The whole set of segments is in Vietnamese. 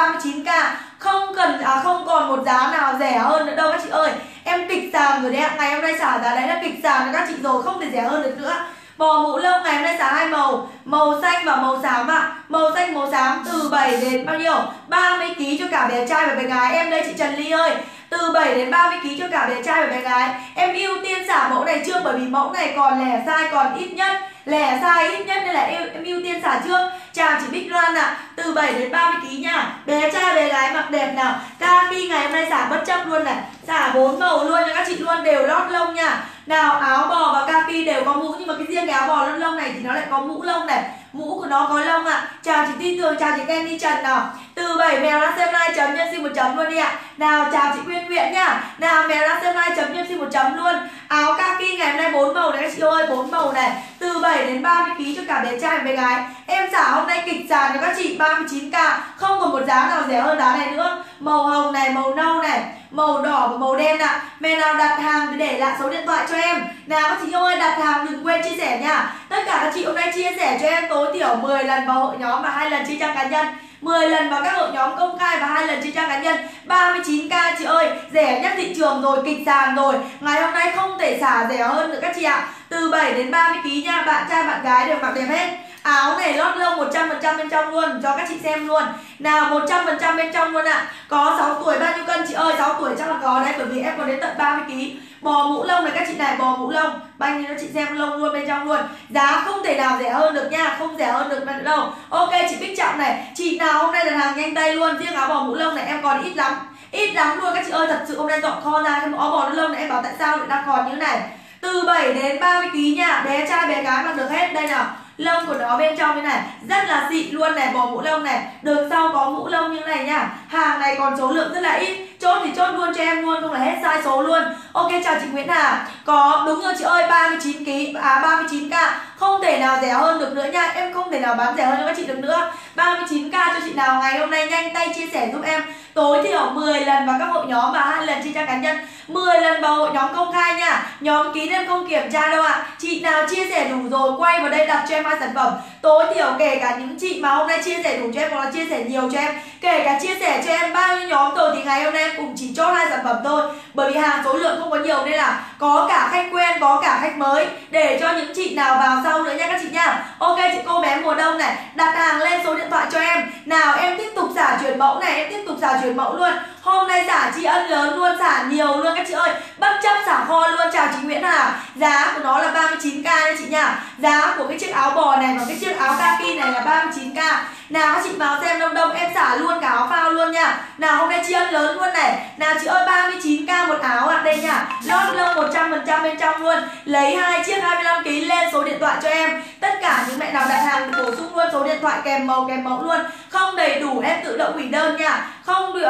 39k không cần à không còn một giá nào rẻ hơn nữa đâu các chị ơi. Em kịch sàn rồi đấy ạ. Ngày hôm nay xả giá đấy là kịch sàn cho các chị rồi, không thể rẻ hơn được nữa. Bò mũ lông ngày hôm nay xả hai màu. Màu xanh và màu xám ạ. Màu xanh, màu xám từ 7 đến bao nhiêu? 30 kg cho cả bé trai và bé gái. Em đây chị Trần Ly ơi từ 7 đến 30 kg cho cả bé trai và bé gái. Em ưu tiên xả mẫu này trước bởi vì mẫu này còn lẻ sai còn ít nhất. Lẻ sai ít nhất nên là em, em ưu tiên xả trước. Chào chị Bích Loan ạ. À. từ 7 đến 30 kg nha. Bé trai bé gái mặc đẹp nào. Kaki ngày hôm nay xả bất chấp luôn này. Xả bốn màu luôn cho các chị luôn đều lót lông nha. Nào áo bò và kaki đều có mũ nhưng mà cái riêng cái áo bò lông lông này thì nó lại có mũ lông này mũ của nó có lông ạ. À. chào chị tin tường, chào chị Candy Trần nào. Từ bảy mèo đã xem like chấm nhân xin một chấm luôn đi ạ. Nào, chào chị Quyên Nguyễn nhá. Nào, mèo đã xem like chấm nhân xin một chấm luôn. Áo kaki ngày hôm nay bốn màu này các chị ơi, bốn màu này. Từ 7 đến 30 kg cho cả bé trai và bé gái. Em xả hôm nay kịch sàn cho các chị 39k không còn một giá nào rẻ hơn giá này nữa. Màu hồng này, màu nâu này, màu đỏ và màu đen ạ. À. mẹ nào đặt hàng thì để lại số điện thoại cho em. Nào, các chị ơi, đặt hàng đừng quên chia sẻ nha. Tất cả các chị hôm nay chia sẻ cho em tối tối thiểu 10 lần vào hội nhóm và hai lần trên trang cá nhân. 10 lần vào các hội nhóm công khai và hai lần trên trang cá nhân. 39k chị ơi, rẻ nhất thị trường rồi, kịch sàn rồi. Ngày hôm nay không thể xả rẻ hơn nữa các chị ạ. Từ 7 đến 30 kg nha, bạn trai, bạn gái đều mặc đẹp hết. Áo này lót lông 100% bên trong luôn, cho các chị xem luôn. Nào 100% bên trong luôn ạ. À. có 6 tuổi, bao nhiêu cân chị ơi? 6 tuổi chắc là có đấy, bởi vì em còn đến tận 30 kg bò mũ lông này, các chị này, bò mũ lông. Banh cho chị xem lông luôn, bên trong luôn. Giá không thể nào rẻ hơn được nha, không rẻ hơn được đâu. Ok, chị bích trọng này, chị nào hôm nay đặt hàng nhanh tay luôn. Riêng áo bò mũ lông này, em còn ít lắm. Ít lắm luôn, các chị ơi, thật sự hôm nay dọn kho ra cái áo bò mũ lông này, em bảo tại sao lại đang còn như thế này? Từ 7 đến 30 kg nha, bé trai, bé gái mặc được hết. Đây nào lông của nó bên trong như này. Rất là xịn luôn này, bò mũ lông này. Đường sau có mũ lông như này nhá hàng này còn số lượng rất là ít. Chốt thì chốt luôn cho em luôn, không là hết sai số luôn. Ok, chào chị Nguyễn Hà. Có đúng rồi chị ơi 39 kg à 39 k. Không thể nào rẻ hơn được nữa nha. Em không thể nào bán rẻ hơn cho các chị được nữa. 39k cho chị nào ngày hôm nay nhanh tay chia sẻ giúp em. Tối thiểu 10 lần vào các hội nhóm và hai lần trên trang cá nhân. 10 lần vào hội nhóm công khai nha. Nhóm kín em không kiểm tra đâu ạ. À. chị nào chia sẻ đủ rồi, quay vào đây đặt cho em hai sản phẩm. Tối thiểu kể cả những chị mà hôm nay chia sẻ đủ cho em hoặc là chia sẻ nhiều cho em, kể cả chia sẻ cho em bao nhiêu nhóm rồi thì ngày hôm nay em cũng chỉ chốt hai sản phẩm thôi. Bởi vì hàng số lượng không có nhiều nên là có cả khách quen, có cả khách mới. Để cho những chị nào vào sau nữa nha các chị nha. Ok, chị cô bé mùa đông này, đặt hàng lên số điện thoại cho em. Nào, em tiếp tục giả chuyển mẫu này, em tiếp tục giả chuyển mẫu luôn. Hôm nay giả tri ân lớn luôn, giả nhiều luôn các chị ơi. Bất chấp giả kho luôn, chào chị Nguyễn Hà. Giá của nó là 39k nha chị nha. Giá của cái chiếc áo bò này và cái chiếc áo kaki này là 39k nào, các chị vào xem đông đông, em xả luôn cả áo phao luôn nha. Nào, hôm nay tri ân lớn luôn này. Nào, chị ơi 39k một áo ạ. À. đây nha. Lót lông một 100% bên trong luôn. Lấy hai chiếc 25 kg lên số điện thoại cho em. Tất cả những mẹ nào đặt hàng bổ sung luôn số điện thoại kèm màu, kèm mẫu luôn. Không đầy đủ em tự động hủy đơn nha. Không được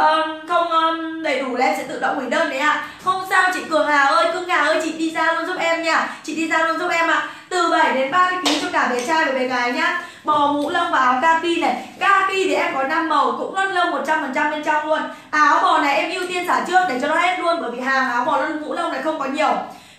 không ờ, đầy đủ là em sẽ tự động hủy đơn đấy ạ. À. không sao chị cường hà ơi Cương hà ơi, chị đi ra luôn giúp em nha. Chị đi ra luôn giúp em ạ. à từ 7 đến 30 kg cho cả bé trai và bé gái nhá. Bò mũ, lông và áo kaki này. Kaki thì em có 5 màu, cũng lót lông 100% bên trong luôn. Áo bò này em ưu tiên xả trước để cho nó hết luôn, bởi vì hàng áo bò lông mũ lông này không có nhiều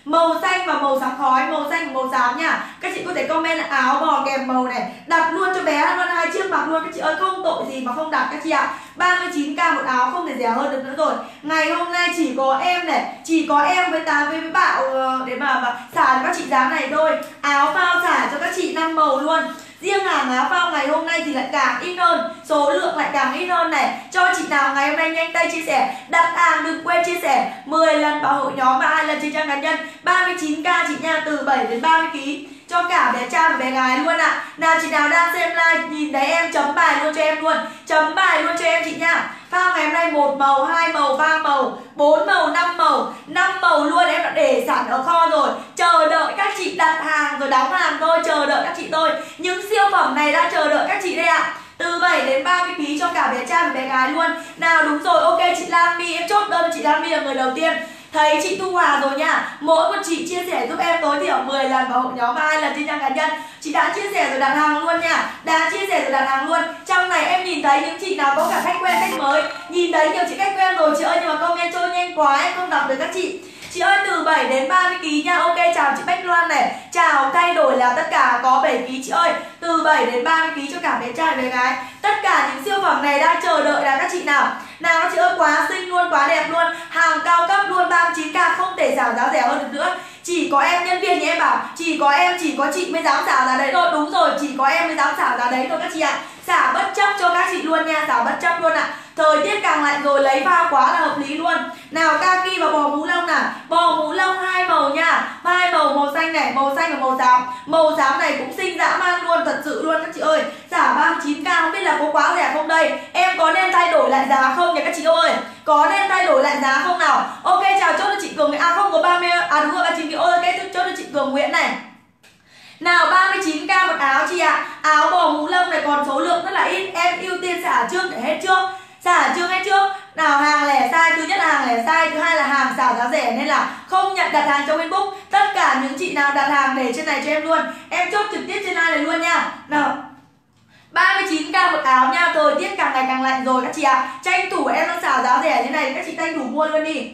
màu xanh và màu sáng khói màu xanh và màu xám nha. Các chị có thể comment là áo bò kèm màu này đặt luôn cho bé luôn hai chiếc mặc luôn. Các chị ơi không tội gì mà không đặt các chị ạ. à. 39k một áo không thể rẻ hơn được nữa rồi. Ngày hôm nay chỉ có em này chỉ có em với tám với bạo ờ, để mà, mà xả các chị giá này thôi. Áo phao xả cho các chị năm màu luôn riêng hàng Á Phong ngày hôm nay thì lại càng ít hơn. Số lượng lại càng ít hơn này. Cho chị nào ngày hôm nay nhanh tay chia sẻ. Đặt hàng đừng quên chia sẻ. 10 lần vào hội nhóm và hai lần trên trang cá nhân. 39k chị nha từ 7 đến 30 kg cho cả bé trai và bé gái luôn ạ. À. nào chị nào đang xem like nhìn thấy em, chấm bài luôn cho em luôn. Chấm bài luôn cho em chị nha. Phao ngày hôm nay một màu, hai màu, ba màu, bốn màu, năm màu. Năm màu luôn, em đã để sẵn ở kho rồi. Chờ đợi các chị đặt hàng rồi đóng hàng thôi, chờ đợi các chị thôi. Những siêu phẩm này đang chờ đợi các chị đây ạ. À từ 7 đến 30 phí cho cả bé trai và bé gái luôn. Nào, đúng rồi, ok chị Lan My, em chốt đơn chị Lan My là người đầu tiên thấy chị Thu Hòa rồi nha. Mỗi một chị chia sẻ giúp em tối thiểu 10 lần vào hội nhóm và hai lần trên trang cá nhân. Chị đã chia sẻ rồi đặt hàng luôn nha. Đã chia sẻ rồi đặt hàng luôn. Trong này em nhìn thấy những chị nào có cả khách quen, khách mới. Nhìn thấy nhiều chị khách quen rồi. Chị ơi, nhưng mà comment trôi nhanh quá em không đọc được các chị. Chị ơi, từ 7 đến 30 kg nha. Ok, chào chị Bách Loan này. Chào, thay đổi là tất cả có 7 kg chị ơi từ 7 đến 30 kg cho cả bé trai bé gái. Tất cả những siêu phẩm này đang chờ đợi là các chị nào? Nào các chị ơi, quá xinh luôn, quá đẹp luôn. Hàng cao cấp luôn 39k không thể giảm giá rẻ hơn được nữa. Chỉ có em nhân viên thì em bảo, chỉ có em, chỉ có chị mới dám giảm giá đấy thôi. Đúng rồi, chỉ có em mới dám giảm giá đấy thôi các chị ạ xả bất chấp cho các chị luôn nha xả bất chấp luôn ạ. Thời tiết càng lạnh rồi, lấy pha quá là hợp lý luôn. Nào, kaki và bò mũ lông nào. Bò mũ lông hai màu nha. Hai màu màu xanh này, màu xanh và màu xám. Màu xám này cũng xinh dã man luôn, thật sự luôn các chị ơi. Xả 39 k, không biết là có quá rẻ không đây. Em có nên thay đổi lại giá không nhỉ các chị ơi? Có nên thay đổi lại giá không nào? Ok, chào chốt cho chị cường à không, có 30 à đúng rồi bà chị ơi chốt cho chị cường nguyễn này nào 39k một áo chị ạ. À. Áo bò mũ lông này còn số lượng rất là ít. Em ưu tiên xả trước để hết trước. Xả trước hết trước. Nào, hàng lẻ sai Thứ nhất là hàng lẻ sai Thứ hai là hàng xả giá rẻ. Nên là không nhận đặt hàng trong facebook Tất cả những chị nào đặt hàng để trên này cho em luôn. Em chốt trực tiếp trên này này luôn nha. Nào 39k một áo nha. Thời tiết càng ngày càng lạnh rồi các chị ạ. À. Tranh thủ em đang xả giá rẻ như này, Các chị tranh thủ mua luôn đi.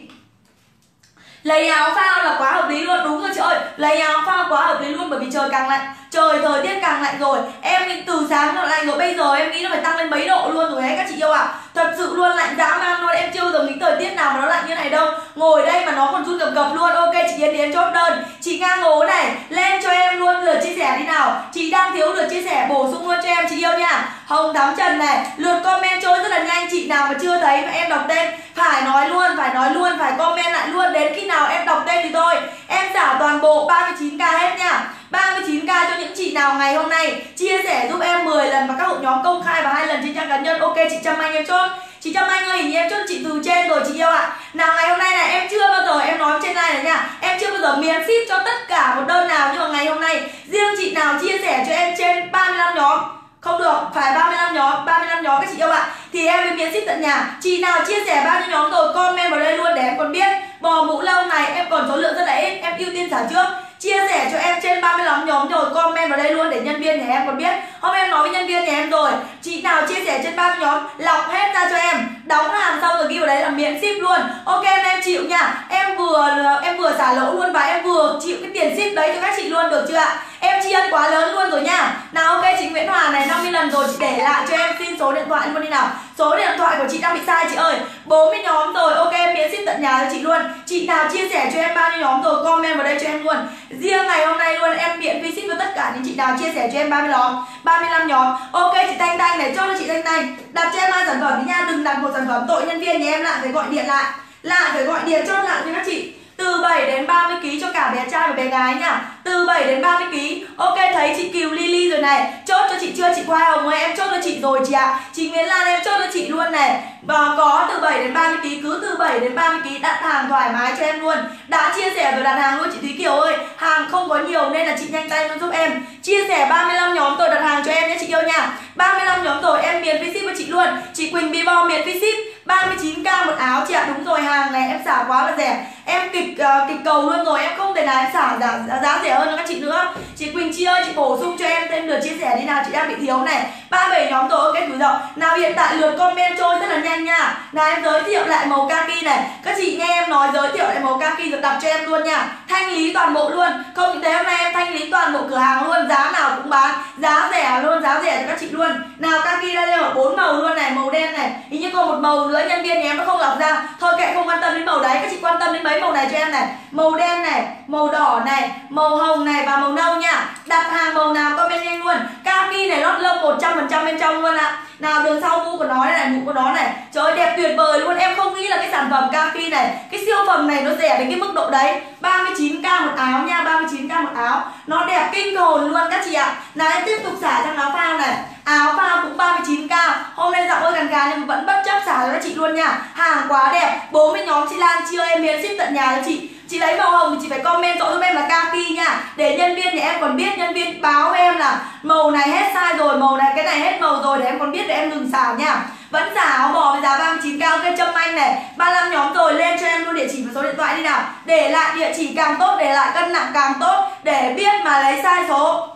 Lấy áo phao là quá hợp lý luôn, Đúng rồi chị ơi. Lấy áo phao quá hợp lý luôn Bởi vì trời càng lạnh. Trời, thời tiết càng lạnh rồi. Em từ sáng nó lạnh rồi Bây giờ em nghĩ nó phải tăng lên mấy độ luôn rồi đấy các chị yêu ạ. À. Thật sự luôn, lạnh dã man luôn. Em chưa bao giờ nghĩ thời tiết nào mà nó lạnh như này đâu. Ngồi đây mà nó còn run cầm cập luôn. Ok, chị Yến Yến chốt đơn. Chị ngang ngố này, Lên cho em luôn. Lượt chia sẻ đi nào. Chị đang thiếu lượt chia sẻ, bổ sung luôn cho em, chị yêu nha. Hồng Thắm Trần này, Lượt comment trôi rất là nhanh. Chị nào mà chưa thấy mà em đọc tên, Phải nói luôn, Phải nói luôn, Phải comment lại luôn. Đến khi nào em đọc tên thì thôi. Em trả toàn bộ 39k hết nha. 39k cho những chị nào ngày hôm nay chia sẻ giúp em 10 lần vào các hội nhóm công khai và hai lần trên trang cá nhân. Ok, chị Trâm Anh em chốt. Chị Trâm Anh ơi, hình như em chốt chị từ trên rồi chị yêu ạ. À. nào, ngày hôm nay này, em chưa bao giờ em nói trên này này nha. Em chưa bao giờ miễn ship cho tất cả một đơn nào, nhưng mà ngày hôm nay riêng chị nào chia sẻ cho em trên 35 nhóm. Không được, phải 35 nhóm 35 nhóm các chị yêu ạ. À. thì em mới miễn ship tận nhà. Chị nào chia sẻ bao nhiêu nhóm rồi, comment vào đây luôn để em còn biết bò mũ lâu này em còn số lượng rất là ít em ưu tiên trả trước. Chia sẻ cho em trên 35 nhóm rồi comment vào đây luôn để nhân viên nhà em còn biết. Hôm em nói với nhân viên nhà em rồi chị nào chia sẻ trên 30 nhóm lọc hết ra cho em. Đóng hàng xong rồi ghi vào đấy là miễn ship luôn. Ok em, em chịu nha. Em vừa em vừa xả lỗ luôn và em vừa chịu cái tiền ship đấy cho các chị luôn được chưa ạ? Em tri ân quá lớn luôn rồi nha. Nào, ok, chị Nguyễn Hòa này 50 lần rồi, chị để lại cho em xin số điện thoại luôn đi nào. Số điện thoại của chị đang bị sai, chị ơi. 40 nhóm rồi, ok miễn ship tận nhà cho chị luôn. Chị nào chia sẻ cho em bao nhiêu nhóm rồi, comment vào đây cho em luôn. Riêng ngày hôm nay luôn, em miễn phí ship với tất cả những chị nào chia sẻ cho em 30 nhóm 35 nhóm. Ok, chị Thanh Thanh này, cho cho chị Thanh Thanh. Đặt cho em hai sản phẩm đi nha, đừng đặt một sản phẩm tội nhân viên nhà em lại phải gọi điện lại. Lại phải gọi điện cho lại cho các chị từ 7 đến 30 kg cho cả bé trai và bé gái nha. Từ 7 đến 30 kg ok, thấy chị Kiều, Lily rồi này. Chốt cho chị chưa? Chị Hoa Hồng ơi, em chốt cho chị rồi chị ạ. À. chị Nguyễn Lan, em chốt cho chị luôn này. Và có từ 7 đến 30 kg cứ từ 7 đến 30 kg đặt hàng thoải mái cho em luôn. Đã chia sẻ rồi, đặt hàng luôn chị Thúy Kiều ơi. Hàng không có nhiều nên là chị nhanh tay luôn giúp em. Chia sẻ 35 nhóm rồi đặt hàng cho em nhé chị yêu nha. 35 nhóm rồi em miễn phí ship với chị luôn. Chị Quỳnh Bibo miễn phí ship. 39k một áo chị ạ. Đúng rồi hàng này em xả quá là rẻ. Em kịch uh, kịch cầu luôn rồi em không thể nào em xả giá, giá, giá rẻ hơn cho các chị nữa. Chị Quỳnh Chi ơi chị bổ sung cho em thêm lượt chia sẻ đi nào. Chị đang bị thiếu này. 37 nhóm rồi ok túi rộng. Nào hiện tại lượt comment trôi rất là nhanh nha. Nào em giới thiệu lại màu kaki này. Các chị nghe em nói giới thiệu lại màu kaki rồi đặt cho em luôn nha. Thanh lý toàn bộ luôn. Không những thế hôm nay em thanh lý toàn bộ cửa hàng luôn. Giá nào cũng bán. Giá rẻ luôn giá rẻ cho các chị luôn. Nào kaki đây đây ở bốn màu luôn này màu đen này. Hình như còn một màu nữa nhân viên nhà em nó không lọc ra. Thôi kệ, không quan tâm đến màu đấy, các chị quan tâm đến mấy màu này cho em này. Màu đen này, màu đỏ này, màu hồng này và màu nâu nha. Đặt hàng màu nào comment nhanh luôn. Kaki này lót lông 100% bên trong luôn ạ. À. nào, đường sau mũ của nó này mũ của nó này. Trời ơi, đẹp tuyệt vời luôn. Em không nghĩ là cái sản phẩm kaki này, cái siêu phẩm này nó rẻ đến cái mức độ đấy. 39k một áo nha 39k một áo. Nó đẹp kinh hồn luôn các chị ạ. Nào em tiếp tục xả trong áo phao này áo phao cũng 39k hôm nay giọng hơi gần gà nhưng vẫn bất chấp xả cho các chị luôn nha. Hàng quá đẹp. 40 nhóm chị Lan chưa em miễn ship tận nhà cho chị. Chị lấy màu hồng thì chị phải comment rõ giúp em là kaki nha. Để nhân viên nhà em còn biết, nhân viên báo em là màu này hết size rồi, màu này cái này hết màu rồi để em còn biết để em đừng xả nha. Vẫn xả áo bò với giá 39k ok, châm anh này. 35 nhóm rồi, lên cho em luôn địa chỉ và số điện thoại đi nào. Để lại địa chỉ càng tốt, để lại cân nặng càng tốt. Để biết mà lấy sai số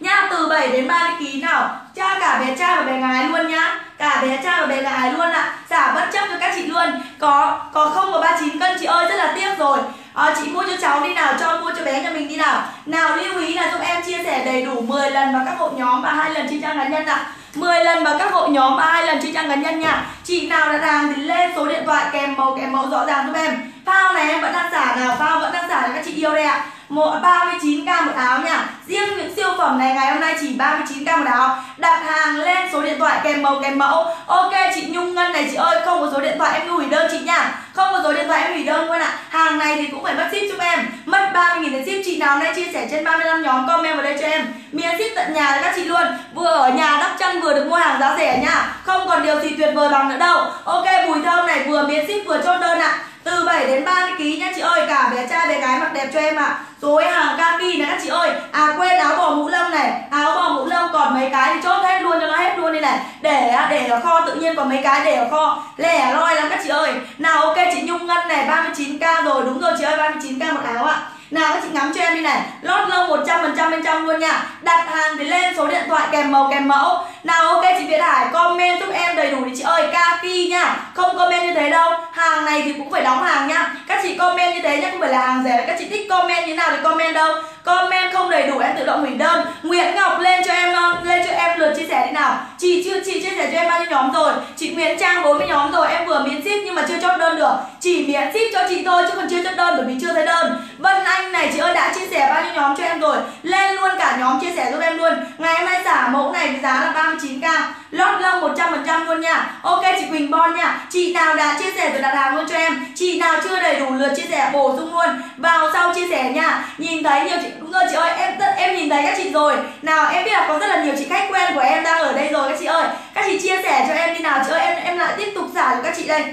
nha từ 7 đến 30 kg nào? Cha cả bé trai và bé gái luôn nhá. Cả bé trai và bé gái luôn ạ. À. bất chấp cho các chị luôn. Có có không có 39 cân chị ơi rất là tiếc rồi. À, chị mua cho cháu đi nào cho mua cho bé nhà mình đi nào. Nào lưu ý là giúp em chia sẻ đầy đủ 10 lần vào các hội nhóm và hai lần trên trang cá nhân ạ. À. 10 lần vào các hội nhóm và hai lần trên trang cá nhân nha. Chị nào đặt hàng thì lên số điện thoại kèm màu kèm màu rõ ràng giúp em. Phao này em vẫn đang giả nào? Phao vẫn đang giả cho các chị yêu đây ạ. à một 39k một áo nha. Riêng những siêu phẩm này ngày hôm nay chỉ 39k một áo. Đặt hàng lên số điện thoại kèm màu, kèm mẫu. Ok, chị nhung ngân này, chị ơi, không có số điện thoại em gửi đơn chị nha. Không có số điện thoại em hủy đơn luôn ạ. À. hàng này thì cũng phải mất ship giúp em. Mất 30 000 để ship. Chị nào nay chia sẻ trên 35 nhóm comment vào đây cho em. Miễn ship tận nhà cho các chị luôn. Vừa ở nhà đắp chân vừa được mua hàng giá rẻ nha. Không còn điều gì tuyệt vời bằng nữa đâu. Ok bùi thơm này vừa miễn ship vừa chốt đơn ạ. à từ 7 đến 30 kg nhá chị ơi, cả bé trai bé gái mặc đẹp cho em ạ. À. rồi hàng kaki này các chị ơi. À quên, áo bò mũ lông này. Áo bò mũ lông còn mấy cái thì chốt hết luôn cho nó hết luôn đi này. Để để ở kho tự nhiên còn mấy cái để ở kho. Lẻ loi lắm các chị ơi. Nào, ok, chị nhung ngân này 39k rồi. Đúng rồi chị ơi 39k một áo ạ. à. Nào, các chị ngắm cho em đi này. Lót lông 100% bên trong luôn nha. Đặt hàng thì lên số điện thoại kèm màu, kèm mẫu. Nào, ok, chị Việt Hải, comment giúp em đầy đủ đi chị ơi. Kaki nha. Không comment như thế đâu. Hàng này thì cũng phải đóng hàng nha. Các chị comment như thế nhá, Không phải là hàng rẻ. Các chị thích comment như nào thì comment đâu. Comment không đầy đủ, em tự động hủy đơn. Nguyễn Ngọc lên cho em um, lên cho em lượt chia sẻ đi nào. Chị chưa, chị chia sẻ cho em bao nhiêu nhóm rồi? Chị Nguyễn Trang 40 nhóm rồi, Em vừa miễn ship nhưng mà chưa chốt đơn được. Chỉ miễn ship cho chị thôi chứ còn chưa chốt đơn bởi vì chưa thấy đơn. Vân Anh này, chị ơi, đã chia sẻ bao nhiêu nhóm cho em rồi? Lên luôn cả nhóm chia sẻ giúp em luôn. Ngày hôm nay xả mẫu này với giá là 39k Lót lông 100% luôn nha. Ok, chị Quỳnh Bon nha. Chị nào đã chia sẻ rồi đặt hàng luôn cho em. Chị nào chưa đầy đủ lượt chia sẻ, bổ sung luôn. Vào sau chia sẻ nha. Nhìn thấy nhiều chị đúng rồi chị ơi em em nhìn thấy các chị rồi. Nào em biết là có rất là nhiều chị khách quen của em đang ở đây rồi các chị ơi. Các chị chia sẻ cho em đi nào. Chị ơi em em lại tiếp tục xả cho các chị đây.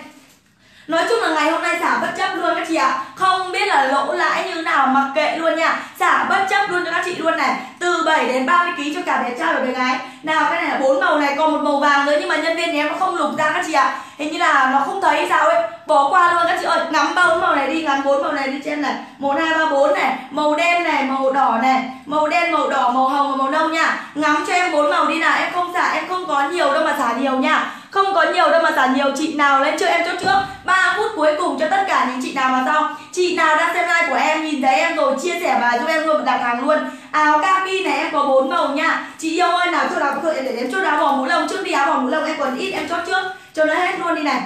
Nói chung là ngày hôm nay xả bất chấp luôn các chị ạ. Không biết là lỗ lãi như nào mặc kệ luôn nha. Xả bất chấp luôn cho các chị luôn này. Từ 7 đến 30kg cho cả bé trai và bé gái. Nào cái này là bốn màu này còn một màu vàng nữa Nhưng mà nhân viên nhà em nó không lục ra các chị ạ. Hình như là nó không thấy sao ấy. Bỏ qua luôn các chị ơi. Ngắm bốn màu này đi Ngắm bốn màu này đi trên này. 1, 2, 3, 4 này. Màu đen này Màu đỏ này Màu đen, màu đỏ, màu hồng và màu nâu nha. Ngắm cho em bốn màu đi nào Em không xả Em không có nhiều đâu mà xả nhiều nha. Không có nhiều đâu mà xả nhiều chị nào lên chưa em chốt trước. 3 phút cuối cùng cho tất cả những chị nào mà xong chị nào đang xem like của em nhìn thấy em rồi chia sẻ bài giúp em luôn đặt hàng luôn. Áo kaki này em có bốn màu nha. Chị yêu ơi nào chốt áo để em chốt áo bỏ mũ lông. Trước đi áo bỏ mũ lông em còn ít em chốt trước. Cho nó hết luôn đi này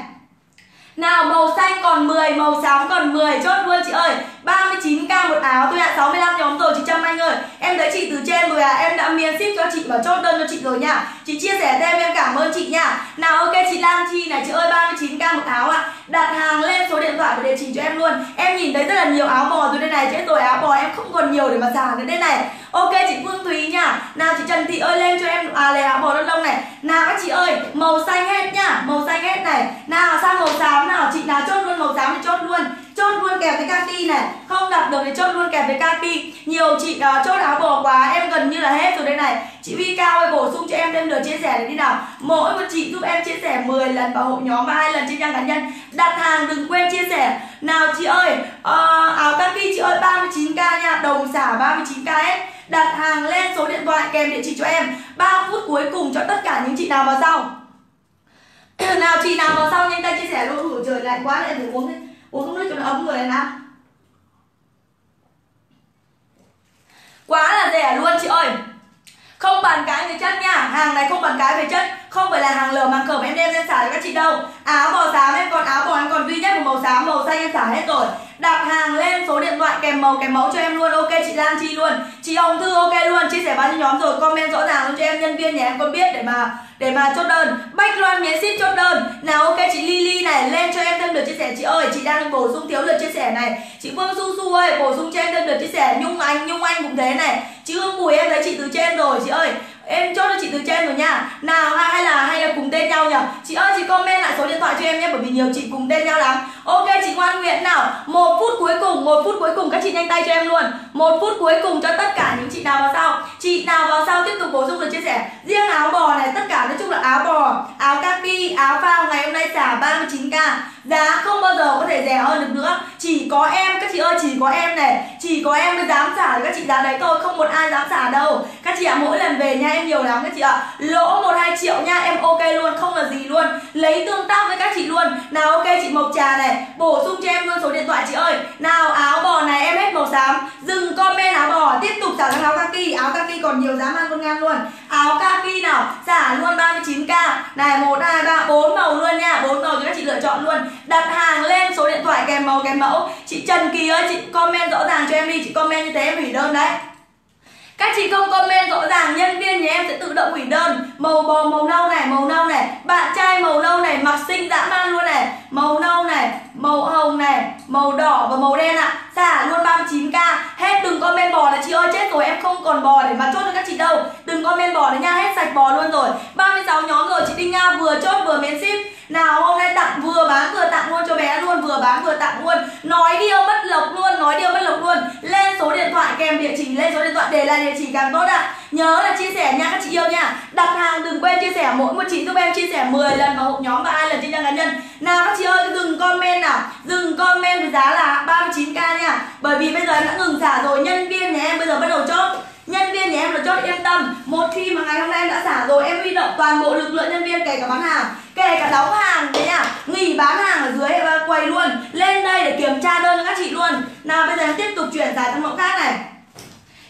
nào màu xanh còn 10, màu xám còn 10 Chốt luôn chị ơi. 39k một áo thôi ạ. à, 65 nhóm rồi chị Trâm Anh ơi. Em thấy chị từ trên rồi à Em đã miễn ship cho chị và chốt đơn cho chị rồi nha. Chị chia sẻ thêm em cảm ơn chị nha. Nào ok chị Lan Chi này chị ơi 39k một áo ạ. À. Đặt hàng lên số điện thoại và địa chỉ cho em luôn. Em nhìn thấy rất là nhiều áo bò rồi đây này. Chết rồi áo bò em không còn nhiều để mà xả nữa đây này. Ok chị Phương Thúy nha. Nào chị Trần Thị ơi lên cho em à lấy áo bò lông lông này. Nào các chị ơi màu xanh hết nha. Màu xanh hết này. Nào sang màu xám nào chị nào chốt luôn màu xám thì chốt luôn. Chốt luôn kèm với kaki này. Không đặt được thì chốt luôn kèm với kaki nhiều chị uh, chốt áo bò quá em gần như là hết rồi đây này. Chị Vi Cao ơi bổ sung cho em thêm lượt chia sẻ này đi nào. Mỗi một chị giúp em chia sẻ 10 lần vào hội nhóm và hai lần trên trang cá nhân. Đặt hàng đừng quên chia sẻ. Nào chị ơi uh, áo kaki chị ơi 39k nha. Đồng xả 39k hết. Đặt hàng lên số điện thoại kèm địa chỉ cho em. 3 phút cuối cùng cho tất cả những chị nào vào sau. nào, chị nào vào sau nhanh tay chia sẻ luôn thủ trời lạnh quá lại phải uống đi uống nước cho nó ấm người này nào quá là rẻ luôn chị ơi. Không bàn cái về chất nha. Hàng này không bàn cái về chất không phải là hàng lờ màng cẩm em đem lên xả cho các chị đâu. Áo màu xám em còn, áo bò em còn duy nhất một màu xám, màu xanh em xả hết rồi. Đặt hàng lên số điện thoại kèm màu, kèm mẫu cho em luôn. Ok, chị Lan Chi luôn. Chị Hồng Thư ok luôn. Chia sẻ bao nhiêu nhóm rồi, comment rõ ràng luôn cho em, nhân viên nhà em còn biết để mà để mà chốt đơn. Bách loan miễn ship chốt đơn. Nào, ok, chị Lily này, lên cho em thêm lượt chia sẻ. Chị ơi, chị đang bổ sung thiếu lượt chia sẻ này. Chị Phương Su Su ơi, bổ sung cho em thêm lượt chia sẻ. Nhung Anh Nhung Anh cũng thế này. Chị Hương Bùi em thấy chị từ trên rồi, chị ơi em chốt cho chị từ trên rồi nha. Nào hay, hay là hay là cùng tên nhau nhỉ? Chị ơi chị comment lại số điện thoại cho em nhé bởi vì nhiều chị cùng tên nhau lắm. Ok chị ngoan nguyện nào. Một phút cuối cùng một phút cuối cùng các chị nhanh tay cho em luôn. Một phút cuối cùng cho tất cả những chị nào vào sau. Chị nào vào sau tiếp tục bổ sung được chia sẻ. Riêng áo bò này tất cả nói chung là áo bò áo kaki áo phao ngày hôm nay xả 39k giá không bao giờ có thể rẻ hơn được nữa chỉ có em các chị ơi chỉ có em này. Chỉ có em mới dám xả các chị giá đấy thôi không một ai dám xả đâu. Các chị ạ à, mỗi lần về nha em nhiều lắm các chị ạ. À. lỗ một hai triệu nha em ok luôn không là gì luôn. Lấy tương tác với các chị luôn. Nào ok chị mộc trà này bổ sung cho em luôn số điện thoại chị ơi. Nào áo bò này em hết màu xám. Dừng comment áo bò tiếp tục xả sang áo kaki. Áo kaki còn nhiều giá mang con ngang luôn. Áo kaki nào xả luôn 39k này một hai ba bốn màu luôn nha bốn màu cho các chị lựa chọn luôn. Đặt hàng lên số điện thoại kèm màu kèm mẫu. Chị Trần Kỳ ơi, chị comment rõ ràng cho em đi, chị comment như thế em hủy đơn đấy các chị không comment rõ ràng nhân viên nhà em sẽ tự động hủy đơn. Màu bò màu nâu này, màu nâu này. Bạn trai màu nâu này, mặc xinh dã man luôn này. Màu nâu này, màu hồng này Màu đỏ và màu đen ạ. À. Xả luôn 39k Hết đừng comment bò là chị ơi chết rồi em không còn bò để mà chốt cho các chị đâu. Đừng comment bò đấy nha, hết sạch bò luôn rồi. 36 nhóm rồi chị Đinh Nga vừa chốt vừa miễn ship. Nào hôm nay tặng vừa bán vừa tặng luôn cho bé luôn Vừa bán vừa tặng luôn. Nói điều bất lộc luôn Nói điều bất lộc luôn. Lên số điện thoại kèm địa chỉ Lên số điện thoại để lại địa chỉ càng tốt ạ. À. Nhớ là chia sẻ nha, các chị yêu nha. Đặt hàng đừng quên chia sẻ Mỗi một chị giúp em chia sẻ 10 lần vào hộp nhóm và ai lần trên trang cá nhân. Nào các chị ơi, dừng comment nào. Dừng comment với giá là 39k nha. Bởi vì bây giờ em đã ngừng xả rồi, Nhân viên nhà em bây giờ bắt đầu chốt. Nhân viên nhà em là chốt yên tâm. Một khi mà ngày hôm nay em đã xả rồi, em huy động toàn bộ lực lượng nhân viên kể cả bán hàng, kể cả đóng hàng đấy nha. Nghỉ bán hàng ở dưới quầy luôn, lên đây để kiểm tra đơn cho các chị luôn. Nào, bây giờ em tiếp tục chuyển giải sang mẫu khác này.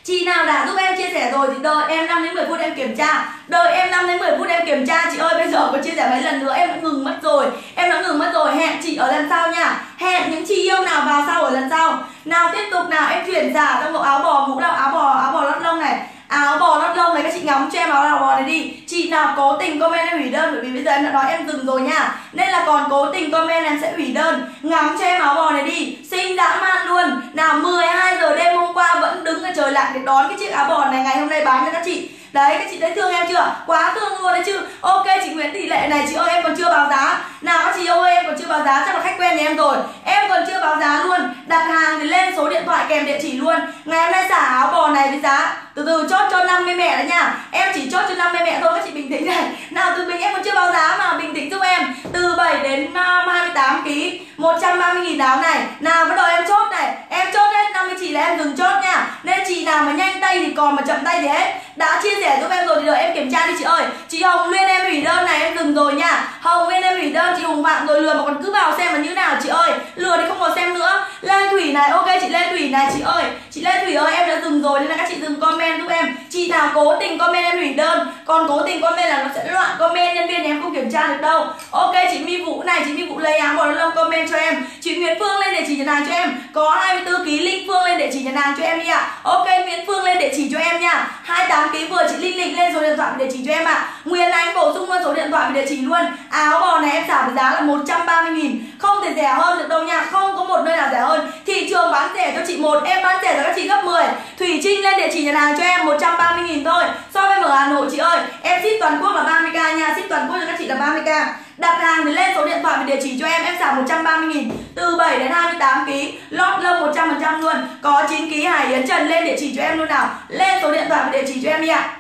Chị nào đã giúp em chia sẻ rồi thì đợi em 5 đến 10 phút em kiểm tra. Đợi em 5 đến 10 phút em kiểm tra, Chị ơi, bây giờ có chia sẻ mấy lần nữa, em đã ngừng mất rồi. Em đã ngừng mất rồi, Hẹn chị ở lần sau nha. Hẹn những chị yêu nào vào sau ở lần sau. Nào tiếp tục nào, em chuyển giả trong bộ áo bò, mũ đạo áo bò áo bò lót lông này. À, áo bò lót lông này các chị ngắm cho em áo nào bò này đi. Chị nào cố tình comment em hủy đơn, bởi vì bây giờ em đã nói em dừng rồi nha. Nên là còn cố tình comment em sẽ hủy đơn. Ngắm cho em áo bò này đi. Xinh dã man luôn. Nào 12 giờ đêm hôm qua vẫn đứng ở trời lạnh để đón cái chiếc áo bò này ngày hôm nay bán cho các chị. Đấy, các chị thấy thương em chưa? Quá thương luôn đấy chứ. Ok, chị Nguyễn Thị Lệ này, chị ơi, em còn chưa báo giá. Nào, các chị ơi, em còn chưa báo giá chắc là khách quen nhà em rồi. Em còn chưa báo giá luôn. Đặt hàng thì lên số điện thoại kèm địa chỉ luôn. Ngày hôm nay xả áo bò này với giá, Từ từ, chốt cho 50 mẹ đấy nha. Em chỉ chốt cho 50 mẹ thôi, các chị bình tĩnh này. Nào, từ mình em còn chưa báo giá mà, bình tĩnh giúp em. Từ 7 đến 28 kg 130 nghìn áo này. Nào, bắt đầu em chốt này. Em chốt hết 50 chị là em dừng chốt nha. Nên chị nào mà nhanh tay thì còn mà chậm tay thì hết. Đã chia sẻ giúp em rồi thì đợi em kiểm tra đi chị ơi. Chị Hồng Nguyên em hủy đơn này, em dừng rồi nha. Hồng Nguyên em hủy đơn, chị Hùng Phạm rồi lừa mà còn cứ vào xem mà như nào chị ơi. Lừa thì không vào xem nữa. Lê Thủy này, ok chị Lê Thủy này, chị ơi. Chị Lê Thủy ơi, em đã dừng rồi nên là các chị dừng comment giúp em. Chị nào cố tình comment em hủy đơn, Còn cố tình comment là nó sẽ loạn comment, nhân viên em không kiểm tra được đâu. Ok, chị mi Vũ này, chị mi Vũ lấy áo bò lông comment cho em. Chị Nguyễn Phương lên địa chỉ nhận hàng cho em. Có 24 kg Linh Phương lên địa chỉ nhận hàng cho em đi ạ. à. Ok Nguyễn Phương lên địa chỉ cho em nha. 28 ký vừa chị Linh Lịch lên số điện thoại và địa chỉ cho em ạ. À. Nguyên Anh bổ sung luôn số điện thoại và địa chỉ luôn. Áo bò này em giảm với giá là 130 nghìn. Không thể rẻ hơn được đâu nha. Không có một nơi nào rẻ hơn. Thị trường bán rẻ cho chị một, Em bán rẻ cho các chị gấp 10 Thủy Trinh lên địa chỉ nhà hàng cho em 130 nghìn thôi. So với ở Hà Nội chị ơi, Em ship toàn quốc là 30k nha. Ship toàn quốc cho các chị là 30k Đặt hàng thì lên số điện thoại và địa chỉ cho em. Em xả 130 nghìn. Từ 7 đến 28 kg Lót lông 100% luôn. Có 9 kg Hải Yến Trần. Lên địa chỉ cho em luôn nào. Lên số điện thoại và địa chỉ cho em đi ạ.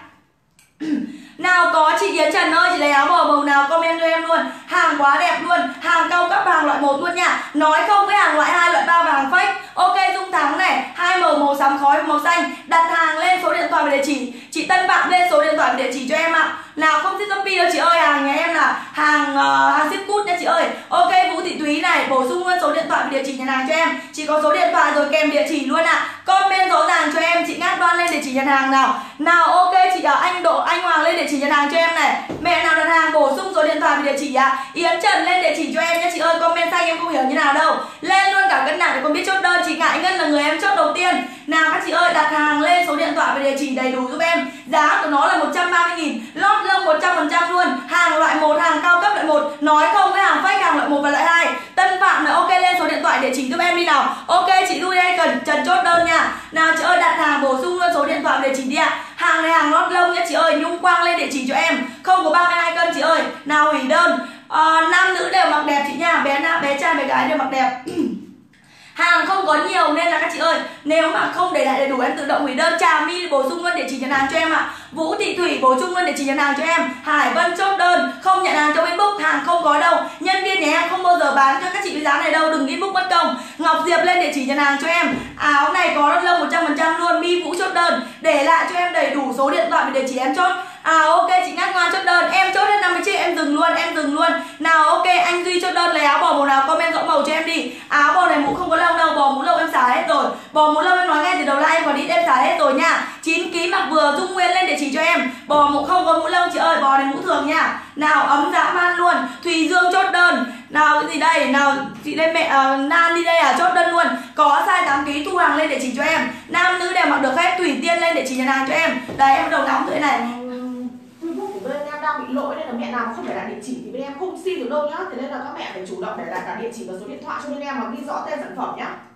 Nào, có chị Yến Trần ơi, Chị lấy áo bò màu nào comment cho em luôn. Hàng quá đẹp luôn. Hàng cao cấp, hàng loại 1 luôn nha. Nói không với hàng loại 2 loại 3 và hàng fake. Ok Dung Thắng này hai màu màu xám khói và màu xanh. Đặt hàng lên số điện thoại và địa chỉ. Chị Tân Phạm lên số điện thoại và địa chỉ cho em ạ. Nào không ship shopee đâu chị ơi hàng nhà em là hàng uh, hàng ship cút nha chị ơi. Ok vũ thị túy này bổ sung luôn số điện thoại và địa chỉ nhà hàng cho em. Chị có số điện thoại rồi kèm địa chỉ luôn ạ. À. comment rõ ràng cho em chị ngát đoan lên địa chỉ nhà hàng nào. Nào ok chị ở anh độ anh hoàng lên địa chỉ nhà hàng cho em này. Mẹ nào đặt hàng bổ sung số điện thoại và địa chỉ ạ. À. yến trần lên địa chỉ cho em nhé chị ơi comment xanh em không hiểu như nào đâu. Lên luôn cả cân nặng để con biết chốt đơn chị ngại ngân là người em chốt đầu tiên. Nào các chị ơi đặt hàng lên số điện thoại và địa chỉ đầy đủ giúp em. Giá của nó là 130 nghìn lót lông 100% luôn. Hàng loại 1 hàng cao cấp loại 1 nói không với hàng fake hàng loại 1 và loại 2 Tân Phạm là ok lên số điện thoại địa chỉ giúp em đi nào. Ok chị lui đây cần trần chốt đơn nha. Nào chị ơi đặt hàng bổ sung luôn số điện thoại địa chỉ đi ạ. Hàng này hàng lót lông nhé chị ơi nhung quang lên địa chỉ cho em. Không có 32 cân chị ơi. Nào hủy đơn. Ờ, à, nam nữ đều mặc đẹp chị nha. Bé nam bé trai bé gái đều mặc đẹp. hàng không có nhiều nên là các chị ơi, nếu mà không để lại đầy đủ em tự động hủy đơn trà mi, bổ sung luôn địa chỉ nhận hàng cho em ạ. À. vũ thị thủy bổ sung luôn địa chỉ nhận hàng cho em. Hải vân chốt đơn, không nhận hàng cho inbox hàng không có đâu. Nhân viên nhà em không bao giờ bán cho các chị với giá này đâu, đừng inbox mất công. Ngọc diệp lên địa chỉ nhận hàng cho em. Áo này có lông một trăm phần trăm luôn, mi vũ chốt đơn. Để lại cho em đầy đủ số điện thoại và địa chỉ em chốt. À ok chị Ngát Ngoan chốt đơn. Em chốt hết 50 chiếc em dừng luôn em dừng luôn. Nào ok anh Duy chốt đơn. Lấy áo bò màu nào comment rõ màu cho em đi. Áo bò này mũ không có lông đâu Bò mũ lông em xả hết rồi. Bò mũ lông em nói ngay từ đầu live em còn ít em xả hết rồi nha. 9 ký mặc vừa Dung Nguyên lên địa chỉ cho em. Bò mũ không có mũ lông chị ơi Bò này mũ thường nha. Nào ấm dã man luôn. Thùy Dương chốt đơn. Nào cái gì đây? Nào chị đây mẹ à, uh, nam đi đây à? Chốt đơn luôn. Có size 8 ký thu hàng lên địa chỉ cho em. Nam nữ đều mặc được hết tùy tiên lên địa chỉ nhà hàng cho em. Đấy em đầu nóng thế này đang bị lỗi nên là mẹ nào không để lại địa chỉ thì bên em không xin được đâu nhá. Thế nên là các mẹ phải chủ động để lại cả địa chỉ và số điện thoại cho bên em mà ghi rõ tên sản phẩm nhá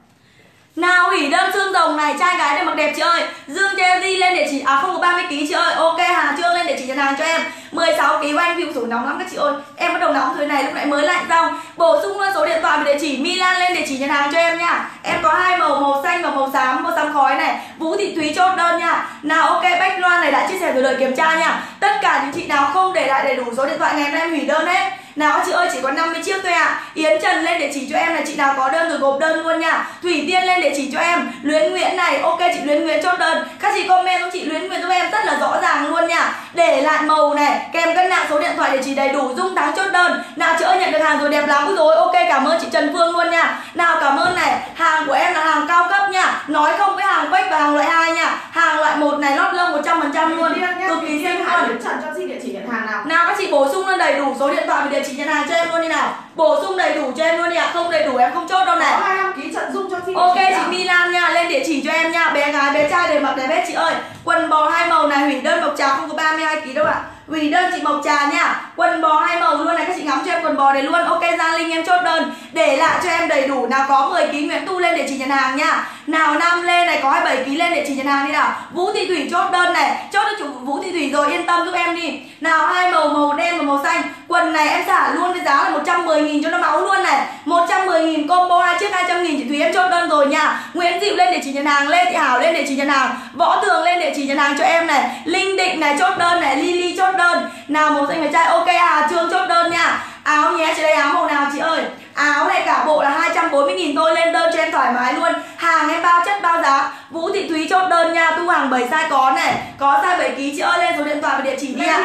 nào hủy đơn xương rồng này, trai gái đều mặc đẹp chị ơi. Dương cho em đi lên để chỉ à không có 30 kg chị ơi. Ok, Hà Trương lên để chỉ nhận hàng cho em. 16 kg của anh view sổ nóng lắm các chị ơi. Em bắt đầu nóng thời này, lúc nãy mới lạnh xong. Bổ sung luôn số điện thoại và địa chỉ Milan lên để chỉ nhận hàng cho em nha. Em có hai màu màu xanh và màu xám Màu xám khói này. Vũ Thị Thúy chốt đơn nha. Nào, ok, Bách Loan này đã chia sẻ rồi đợi kiểm tra nha. Tất cả những chị nào không để lại đầy đủ số điện thoại ngày hôm nay em hủy đơn hết nào chị ơi chỉ có 50 chiếc thôi ạ. À. Yến Trần lên địa chỉ cho em là chị nào có đơn rồi gộp đơn luôn nha. Thủy Tiên lên địa chỉ cho em. Luyến Nguyễn này ok chị Luyến Nguyễn chốt đơn. Các chị comment cho chị Luyến Nguyễn giúp em rất là rõ ràng luôn nha. Để lại màu này kèm cân nặng số điện thoại địa chỉ đầy đủ Dung tháng chốt đơn. Nào chị ơi nhận được hàng rồi đẹp lắm. Rồi ok cảm ơn chị Trần Phương luôn nha. Nào cảm ơn này. Hàng của em là hàng cao cấp nha. Nói không với hàng fake và hàng loại 2 nha. Hàng loại một này lót lông 100% luôn. Cực kỳ xinh luôn. cho chị địa chỉ nhận hàng nào. Nào các chị bổ sung lên đầy đủ số điện thoại và địa chỉ nhận hàng cho em luôn đi nào. Bổ sung đầy đủ cho em luôn đi ạ. À. không đầy đủ em không chốt đâu này. Có 25 ký trận dung cho chị. Ok chị Milan nha. Lên địa chỉ cho em nha. Bé gái bé trai đều mặc đẹp hết. Chị ơi quần bò hai màu này hủy đơn mộc trà không có 32 kg đâu ạ. à vì đơn chị mộc trà nha, quần bò hai màu luôn này, các chị ngắm cho em quần bò này luôn. Ok Gia Linh em chốt đơn, để lại cho em đầy đủ. Nào có 10 kg Nguyễn Tu lên để chị nhận hàng nha. Nào Nam Lê này, có 27 kg lên để chị nhận hàng đi nào. Vũ Thị Thủy chốt đơn này, chốt cho chủ Vũ Thị Thủy rồi, yên tâm, giúp em đi. Nào, hai màu màu đen và màu xanh. Quần này em xả luôn với giá là 110 nghìn cho nó máu luôn này. 110 nghìn combo, hai chiếc 200 nghìn chị Thúy em chốt đơn rồi nha. Nguyễn Diệu lên địa chỉ nhận hàng Lê Thị Hảo lên địa chỉ nhận hàng Võ Tường lên địa chỉ nhận hàng cho em này Linh Định này chốt đơn này Lily chốt đơn. Nào màu xanh với trai ok Hà Trương chốt đơn nha. Áo nhé chị đây áo màu nào chị ơi? Áo này cả bộ là 240 nghìn thôi lên đơn cho em thoải mái luôn. Hàng em bao chất bao giá? Vũ Thị Thúy chốt đơn nha tu hàng 7 size có này. Có size 7 kg chị ơi lên số điện thoại và địa chỉ đi ạ.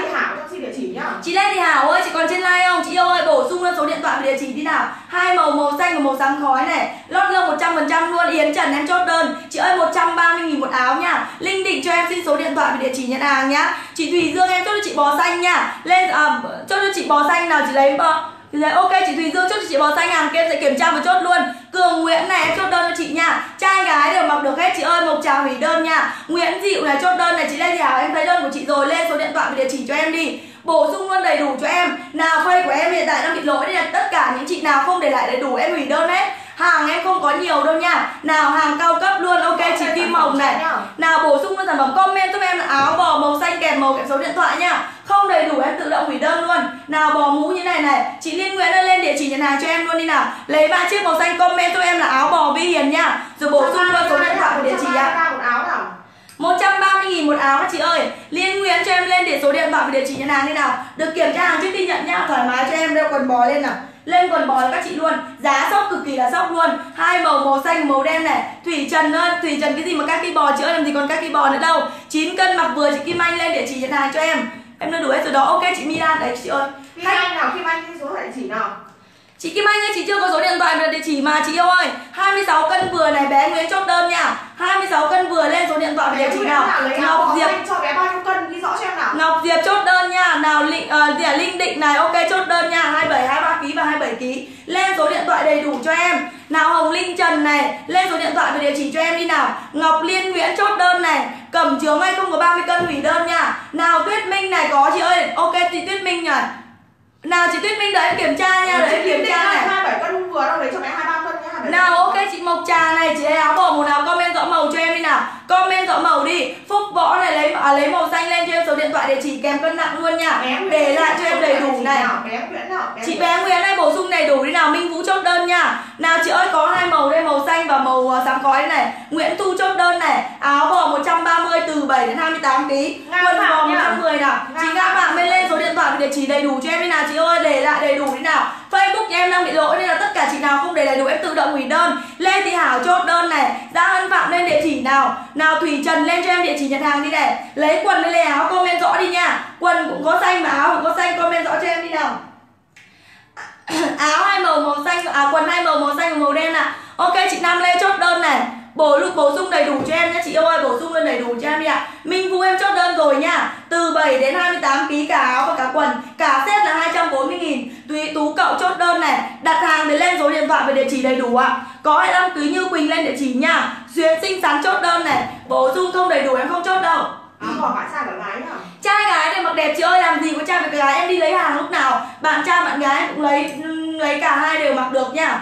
Chị xin chị địa chỉ nhá. Chị Lê Thị Hảo ơi chị còn trên like không? Chị yêu ơi bổ sung lên số điện thoại và địa chỉ đi nào. Hai màu màu xanh và màu xám khói này. Lót lông 100% luôn Yến Trần em chốt đơn. Chị ơi 130 nghìn một áo nha. Linh Định cho em xin số điện thoại và địa chỉ nhận hàng nhá. Chị Thùy Dương em chốt cho chị bò xanh nha. Lên à, chốt cho chị bò xanh nào chị lấy bò thì thế ok, chị Thùy Dương chốt cho chị bò xanh hàng kia, sẽ kiểm tra và chốt luôn. Cường Nguyễn này, em chốt đơn cho chị nha. Trai gái đều mặc được hết, chị ơi, Mộc Trà hủy đơn nha. Nguyễn Diệu này, chốt đơn này, chị Lê Thị Hảo em thấy đơn của chị rồi, Lên số điện thoại và địa chỉ cho em đi. Bổ sung luôn đầy đủ cho em. Nào phây của em hiện tại đang bị lỗi Nên là tất cả những chị nào không để lại đầy đủ em hủy đơn hết. Hàng em không có nhiều đâu nha. Nào hàng cao cấp luôn. Ok chị Kim Hồng này. Nào bổ sung luôn sản phẩm comment giúp em là áo bò màu xanh kèm màu kèm số điện thoại nha. Không đầy đủ em tự động hủy đơn luôn. Nào bò mũ như này này. Chị Liên Nguyễn ơi lên địa chỉ nhận hàng cho em luôn đi nào. Lấy ba chiếc màu xanh comment giúp em là áo bò vi hiền nha. Rồi bổ sung luôn số điện thoại của địa chỉ ạ 130 nghìn một áo các chị ơi? Liên Nguyễn cho em lên để số điện thoại và địa chỉ nhận hàng đi nào? Được kiểm tra hàng trước khi nhận nha, Thoải mái cho em đeo quần bò lên nào. Lên quần bò các chị luôn. Giá sốc cực kỳ là sốc luôn. Hai màu màu xanh, màu đen này. Thủy trần ơi, thủy trần cái gì mà các cái bò chữa làm gì còn các cái bò nữa đâu. 9 cân mặc vừa chị kim anh lên địa chỉ nhận hàng cho em. Em đã đủ hết rồi đó. Ok chị milan, đấy chị ơi. Kim anh nào, kim anh số địa chỉ nào. Chị Kim Anh ơi, chị chưa có số điện thoại và địa chỉ mà chị yêu ơi. 26 cân vừa này bé Nguyễn chốt đơn nha. 26 cân vừa lên số điện thoại và địa chỉ nào? Ngọc Diệp. cho bé bao nhiêu cân ghi rõ cho em nào. Ngọc Diệp chốt đơn nha. Nào Linh, uh, Linh Định này ok chốt đơn nha. 27, 23 kg và 27 kg Lên số điện thoại đầy đủ cho em. Nào Hồng Linh Trần này Lên số điện thoại và địa chỉ cho em đi nào. Ngọc Liên Nguyễn chốt đơn này Cầm chướng hay không có 30 cân hủy đơn nha. Nào Tuyết Minh này có chị ơi. Ok chị Tuyết Minh nhỉ nào chị Tuyết Minh đợi em kiểm tra nha, đợi em kiểm tra này. 27 cân vừa đâu lấy cho bé 23 cân nhá. Nào ok chị Mộc Trà này, chị lấy áo bò màu nào comment rõ màu cho em đi nào. Comment rõ màu đi. Phúc Võ này lấy à, lấy màu xanh lên cho em số điện thoại địa chỉ kèm cân nặng luôn nha. Để lại cho em đầy đủ này. Chị bé Nguyễn này bổ sung đầy đủ đi nào. Minh Vũ chốt đơn nha. Nào chị ơi có hai màu đây màu xanh và màu uh, xám khói này. Nguyễn Thu chốt đơn này. Áo bò 130 từ 7 đến 28 kg. Quần bò 110 nào. Chị Nga bạn bên lên số điện thoại địa chỉ đầy đủ cho em đi nào chị ơi để lại đầy đủ đi nào Facebook nhà em đang bị lỗi nên là tất cả chị nào không để đầy đủ em tự động hủy đơn. Lê Thị Hảo chốt đơn này. Gia Hân Phạm lên địa chỉ nào? Nào Thủy Trần lên cho em địa chỉ nhận hàng đi này. Lấy quần với lấy áo, comment rõ đi nha. Quần cũng có xanh mà áo cũng có xanh, comment rõ cho em đi nào. Áo hai màu màu xanh à quần hai màu màu xanh và màu đen ạ. À. ok, chị Nam Lê chốt đơn này bổ bổ sung đầy đủ cho em nhé chị yêu ơi bổ sung đơn đầy đủ cho em đi ạ. Minh Vũ em chốt đơn rồi nha từ 7 đến 28 kg cả áo và cả quần cả set là 240 nghìn. Tùy tú cậu chốt đơn này đặt hàng để lên số điện thoại và địa chỉ đầy đủ ạ. Có 25 kg như Quỳnh lên địa chỉ nha Duyên xinh xắn chốt đơn này bổ sung không đầy đủ em không chốt đâu. Áo bỏ cả trai cả gái nhá. Trai gái để mặc đẹp chị ơi làm gì có trai với gái em đi lấy hàng lúc nào. Bạn trai bạn gái cũng lấy lấy cả hai đều mặc được nha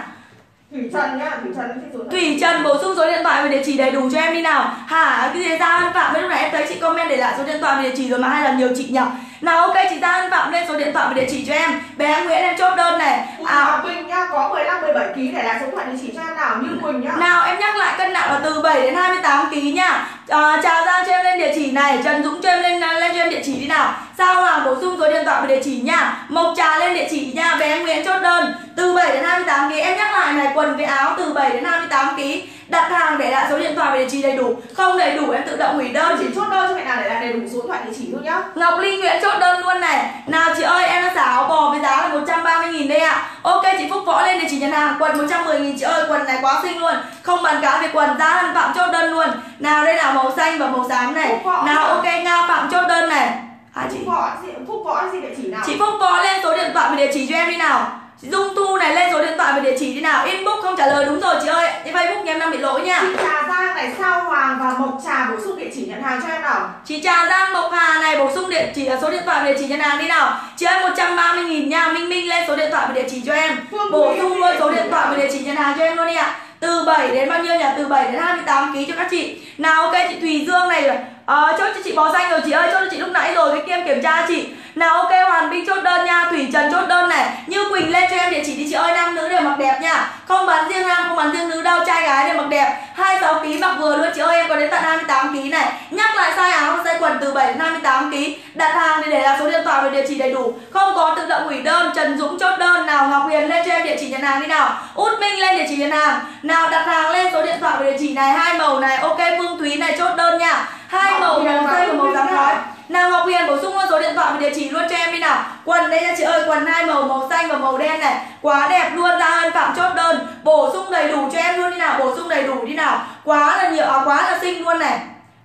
Thủy Trần nhá, Thủy Trần Thủy Trần bổ sung số điện thoại và địa chỉ đầy đủ cho em đi nào. Hả, cái gì ra An Phạm với lúc này em thấy chị comment để lại số điện thoại và địa chỉ rồi mà hai lần nhiều chị nhỉ nào ok chị An Phạm lên số điện thoại và địa chỉ cho em. Bé Nguyễn em chốt đơn này. À. Quỳnh nhá, có 15 17 kg để lại số điện thoại địa chỉ cho em nào như Quỳnh nhá. Nào em nhắc lại cân nặng là từ 7 đến 28 kg nha. À, Chào Giang cho em lên địa chỉ này Trần Dũng cho em lên lên cho em địa chỉ đi nào. Sao Hoàng bổ sung số điện thoại và địa chỉ nha. Mộc Trà lên địa chỉ nha Bé Nguyễn chốt đơn. Từ 7 đến 28 kg em nhắc lại này quần với áo từ 7 đến 28 kg đặt hàng để lại số điện thoại và địa chỉ đầy đủ. Không đầy đủ em tự động hủy đơn chỉ chốt đơn cho mẹ nào để lại đầy đủ số điện thoại địa chỉ thôi nhá. Ngọc Linh Nguyễn chốt đơn luôn này. Nào chị ơi em đang xả áo bò với giá là 130 nghìn đây ạ. À. ok chị Phúc Võ lên địa chỉ nhận hàng quần 110 nghìn. Chị ơi quần này quá xinh luôn. Không bàn cãi về quần giá Hân Phạm chốt đơn luôn. Nào đây là màu xanh và màu xám này. Nào ok Nga Phạm chốt đơn này. À, chị Phúc Võ Phúc Võ gì địa chỉ nào? Chị Phúc Võ lên số điện thoại và địa chỉ cho em đi nào Dung Thu này lên số điện thoại và địa chỉ đi nào. Inbox không trả lời đúng rồi chị ơi. Cái Facebook nhà em đang bị lỗi nha. Chị Trà Giang này Sao Hoàng và Mộc Trà bổ sung địa chỉ nhận hàng cho em nào? Chị Trà Giang Mộc Hà này bổ sung địa chỉ số điện thoại và địa chỉ nhận hàng đi nào. Chị ơi 130 nghìn nha. Minh Minh lên số điện thoại và địa chỉ cho em. Bổ sung luôn số điện thoại và địa chỉ nhận hàng cho em luôn đi ạ. Từ 7 đến bao nhiêu nhỉ? Từ 7 đến 28 kg cho các chị. Nào ok chị Thùy Dương này. Uh, chốt cho chị bó xanh rồi chị ơi, chốt cho chị lúc nãy rồi cái kiêm kiểm tra chị. Nào ok Hoàn Binh chốt đơn nha Thủy Trần chốt đơn này. Như Quỳnh lên cho em địa chỉ đi chị ơi Nam nữ đều mặc đẹp nha. Không bán riêng nam không bán riêng nữ đâu Trai gái đều mặc đẹp. 26 kg mặc vừa luôn chị ơi em có đến tận 28 kg này. Nhắc lại size áo size quần từ 7 đến 28 kg Đặt hàng thì để là số điện thoại và địa chỉ đầy đủ. Không có tự động hủy đơn Trần Dũng chốt đơn. Nào Ngọc Huyền lên cho em địa chỉ nhận hàng đi nào. Út Minh lên địa chỉ nhận hàng. Nào đặt hàng lên số điện thoại và địa chỉ này. Hai màu này Ok Phương Thúy này chốt đơn nha. Hai màu màu xanh và màu trắng khói nào Ngọc Huyền bổ sung luôn số điện thoại và địa chỉ luôn cho em đi nào. Quần đây nha chị ơi Quần hai màu màu xanh và màu đen này. Quá đẹp luôn ra ơn Phạm chốt đơn. Bổ sung đầy đủ cho em luôn đi nào Bổ sung đầy đủ đi nào. Quá là nhiều à, Quá là xinh luôn này.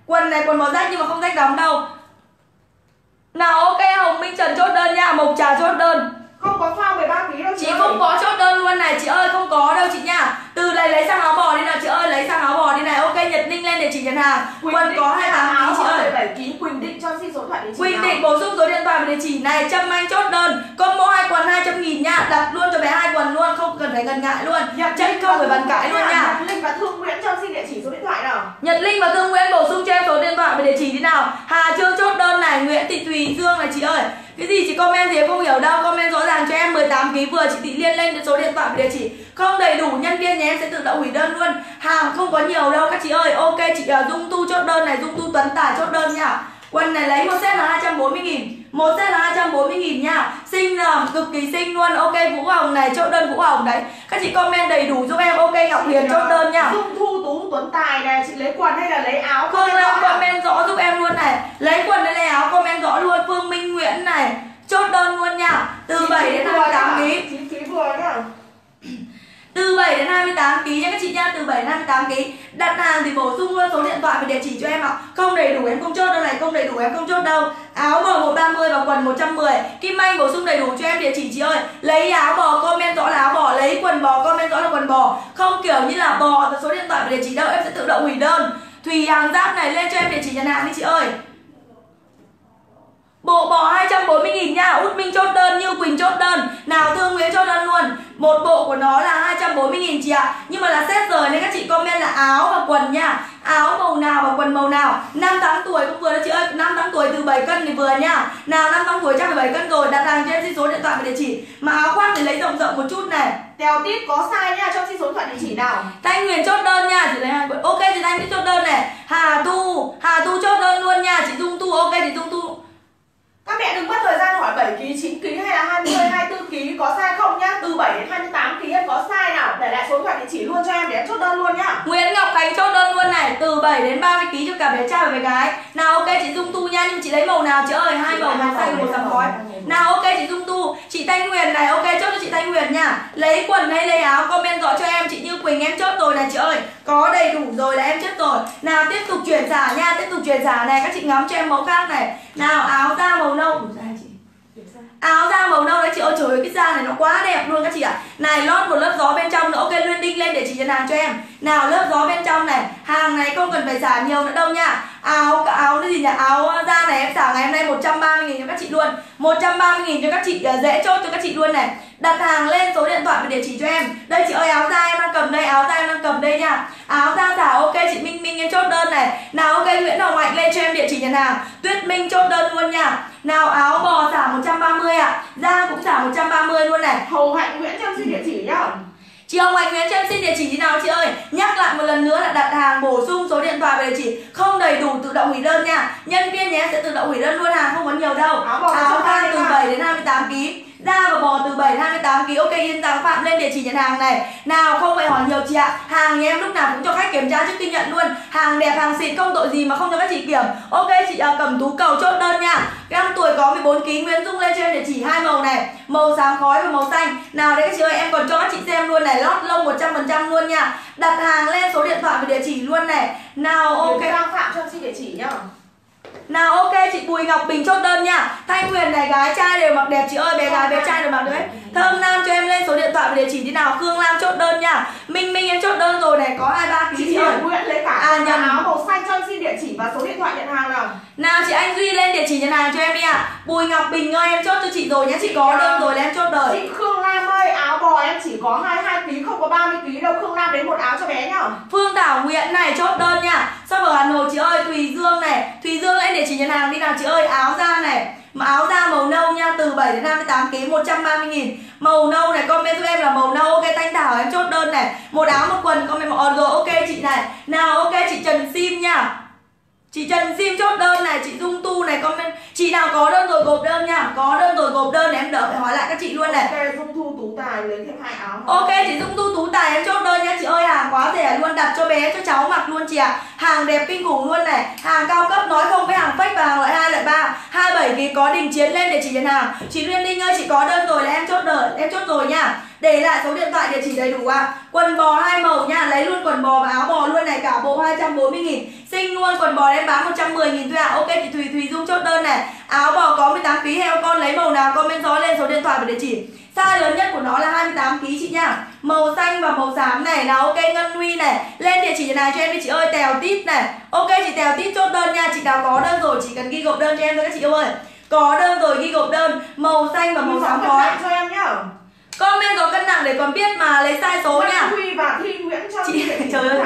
Quần này quần màu rách nhưng mà không rách lắm đâu. Nào ok Hồng Minh Trần chốt đơn nha Mộc Trà chốt đơn không có phao 13 kg đâu chị, chị không có chốt đơn luôn này chị ơi không có đâu chị nha từ này lấy sang áo bò đi nào chị ơi lấy sang áo bò đi này. Ok nhật ninh lên để chị nhận hàng quần có 28 kg chị ơi. 17 kg quỳnh định cho xin số điện thoại quỳnh định bổ sung số điện thoại và địa chỉ này. Trâm anh chốt đơn. Combo hai quần 200 nghìn nha. Đặt luôn cho bé hai quần luôn không cần phải ngần ngại luôn. Chân không phải bàn cãi luôn nha. Nhật linh và thương nguyễn cho xin địa chỉ số điện thoại nào? Nhật linh và thương nguyễn bổ sung cho em số điện thoại và địa chỉ đi nào. Hà trương chốt đơn này. Nguyễn thị thùy dương này chị ơi cái gì chị comment thì em không hiểu đâu, comment rõ ràng cho em 18 kg vừa, chị thị liên lên số điện thoại và địa chỉ. Không đầy đủ nhân viên nhà em sẽ tự động hủy đơn luôn. Hàng không có nhiều đâu các chị ơi. Ok chị à, dung tu chốt đơn này, dung tu tuấn tải chốt đơn nha quần này lấy một set là 240 nghìn. Một set là 240 nghìn nha. Xinh là cực kỳ xinh luôn. Ok vũ hồng này chốt đơn vũ hồng đấy. Các chị comment đầy đủ giúp em. Ok ngọc huyền chốt đơn nha. Dung thu tú tuấn tài này chị lấy quần hay là lấy áo? Không đâu comment rõ giúp em luôn này. Lấy quần hay lấy áo comment rõ luôn. Phương minh nguyễn này chốt đơn luôn nha. Từ 7 đến 28 kg 9 kg vừa nhá từ 7 đến 28 kg nha các chị nha, từ 7 đến 28 kg đặt hàng thì bổ sung luôn số điện thoại và địa chỉ cho em ạ. Không đầy đủ em không chốt đâu này, không đầy đủ em không chốt đâu. Áo bò 130 và quần 110 Kim Anh bổ sung đầy đủ cho em địa chỉ chị ơi. Lấy áo bò, comment rõ là áo bò, lấy quần bò, comment rõ là quần bò. Không kiểu như là bò và số điện thoại và địa chỉ đâu, em sẽ tự động hủy đơn. Thùy hàng giáp này, lên cho em địa chỉ nhận hàng đi chị ơi. Bộ bò 240 nghìn nha Út Minh chốt đơn Như Quỳnh chốt đơn. Nào Thương Nguyễn chốt đơn luôn. Một bộ của nó là 240 nghìn chị ạ. Nhưng mà là set rồi nên các chị comment là áo và quần nha. Áo màu nào và quần màu nào. 5 tháng tuổi cũng vừa đó chị ơi. 5 tháng tuổi từ 7 cân thì vừa nha. Nào 5 tháng tuổi chắc phải 7 cân rồi. Đặt hàng cho em xin số điện thoại và địa chỉ. Mà áo khoác thì lấy rộng rộng một chút này. Tèo tít có sai nha cho xin số điện thoại địa chỉ nào. Thanh Huyền chốt đơn nha. Chị lấy hai quần. Ok chị Thanh chốt đơn này. Hà Tu Hà Tu chốt đơn luôn nha. Chị Dung Tu ok chị Dung Tu các mẹ đừng mất thời gian hỏi 7 kg 9 kg hay là 20 24 kg có sai không nhá? Từ 7 đến 28 kg em có sai nào? Để lại số điện thoại địa chỉ luôn cho em để em chốt đơn luôn nhá. Nguyễn Ngọc Khánh chốt đơn luôn này, từ 7 đến 30 kg cho cả bé trai và bé gái. Nào ok, chị Dung Tu nha, nhưng chị lấy màu nào? Chị ơi, hai màu một xanh một sầm khói. Nào ok, chị Dung Tu, chị Thanh Huyền này, ok, chốt cho chị Thanh Huyền nha. Lấy quần hay lấy áo, comment rõ cho em, chị Như Quỳnh em chốt rồi này, chị ơi. Có đầy đủ rồi là em chốt rồi. Nào, tiếp tục chuyển giả nha, tiếp tục chuyển giả này, các chị ngắm cho em mẫu khác này nào áo da màu nâu. Ra chị áo da màu nâu đấy chị ơi, trời ơi, cái da này nó quá đẹp luôn các chị ạ. À. này, lót một lớp gió bên trong nữa. Ok luyện đinh lên để chị nhận hàng cho em. Nào, lớp gió bên trong này. Hàng này không cần phải giả nhiều nữa đâu nha. Áo áo cái gì nhỉ? Áo ờ, da này em xả ngày hôm nay 130 nghìn cho các chị luôn. 130 nghìn cho các chị ờ, dễ chốt cho các chị luôn này. Đặt hàng lên số điện thoại và địa chỉ cho em. Đây chị ơi, áo da em đang cầm đây, áo da em đang cầm đây nha. Áo da giả ok, chị Minh Minh em chốt đơn này. Nào, ok, Nguyễn Hồng Hạnh lên cho em địa chỉ nhận hàng. Tuyết Minh chốt đơn luôn nha nào áo bò xả 130 ạ. À. da cũng xả 130 luôn này. Hồng Hạnh Nguyễn cho em xin địa chỉ nhá. Chị Hồng Anh Nguyễn cho em xin địa chỉ gì nào chị ơi? Nhắc lại một lần nữa là đặt hàng bổ sung số điện thoại và địa chỉ Không đầy đủ tự động hủy đơn nha. Nhân viên nhé sẽ tự động hủy đơn luôn hàng không có nhiều đâu. Áo, Áo da từ 7 đến 28 kg Da và bò từ 7 đến 28 kg Ok yên tâm Phạm lên địa chỉ nhận hàng này. Nào không phải hỏi nhiều chị ạ. Hàng nhà em lúc nào cũng cho khách kiểm tra trước khi nhận luôn. Hàng đẹp hàng xịn không tội gì mà không cho các chị kiểm. Ok chị à, cầm tú cầu chốt đơn nha. Năm tuổi có 14 kg Nguyễn Dung lên trên địa chỉ hai màu này. Màu xám khói và màu xanh. Nào đấy các chị ơi em còn cho các chị xem luôn này. Lót lông 100% luôn nha. Đặt hàng lên số điện thoại và địa chỉ luôn này. Nào ok. Phạm cho chị xin địa chỉ nhá nào ok chị Bùi Ngọc Bình chốt đơn nha. Thanh Huyền này gái trai đều mặc đẹp chị ơi Bé gái bé trai đều mặc được đấy. Thơm Nam cho em lên số điện thoại và địa chỉ thế nào. Khương Lam chốt đơn nha. Minh Minh em chốt đơn rồi này có hai ba ký chị, chị ơi Nguyễn lấy cả à, nhầm. áo màu xanh cho em xin địa chỉ và số điện thoại nhận hàng nào? Nào chị Anh Duy lên địa chỉ nhận hàng cho em đi ạ. À. Bùi Ngọc Bình ơi em chốt cho chị rồi nhé. Chị, chị có đơn rồi là em chốt đời. Chị Khương Lam ơi áo bò em chỉ có 22 kg không có 30 kg đâu, Khương Nam đến một áo cho bé nhá. Phương Thảo Nguyễn này, chốt đơn nha. Sao ở Hà Nội, chị ơi, Thùy Dương này. Thùy Dương lại để chỉ nhận hàng đi nào chị ơi, áo da này. Mà áo da màu nâu nha, từ 7 đến 58 kg 130 nghìn. Màu nâu này, comment giúp em là màu nâu, Ok, Thanh Thảo, em chốt đơn này. Một áo, một quần, comment một on rồi, ok, chị này. Nào, ok, chị Trần Sim nha. Chị Trần Sim chốt đơn này, chị Dung Tu này comment. Chị nào có đơn rồi gộp đơn nha. Có đơn rồi gộp đơn em đỡ phải hỏi lại các chị luôn này. Ok Dung Tu Tú Tài lấy thêm hai áo Ok chị Dung Tu Tú Tài em chốt đơn nha. Chị ơi Hàng quá rẻ luôn đặt cho bé cho cháu mặc luôn chị ạ. À. Hàng đẹp kinh khủng luôn này. Hàng cao cấp nói không với hàng fake và hàng loại 2 loại 3 27 kỳ có đình chiến lên để chị nhận hàng. Chị Liên Linh ơi chị có đơn rồi là em chốt đợi em chốt rồi nha để lại số điện thoại địa chỉ đầy đủ ạ. À. quần bò hai màu nha lấy luôn quần bò và áo bò luôn này cả bộ 240 nghìn. Xinh luôn quần bò em bán 110 nghìn thôi ạ. À. ok chị Thùy Thùy Dung chốt đơn này. Áo bò có 18 kg heo con lấy màu nào comment rõ lên số điện thoại và địa chỉ. Size lớn nhất của nó là 28 kg chị nha. Màu xanh và màu xám này là ok Ngân Huy này. Lên địa chỉ này cho em đi chị ơi Tèo tít này. Ok chị Tèo tít chốt đơn nha. Chị nào có đơn rồi chỉ cần ghi gộp đơn cho em thôi các chị ơi. Có đơn rồi ghi gộp đơn. Màu xanh và màu xám khói. cho em nhá Comment có cân nặng để còn biết mà lấy size số nha. Huy và Thi Nguyễn cho chị trời ơi.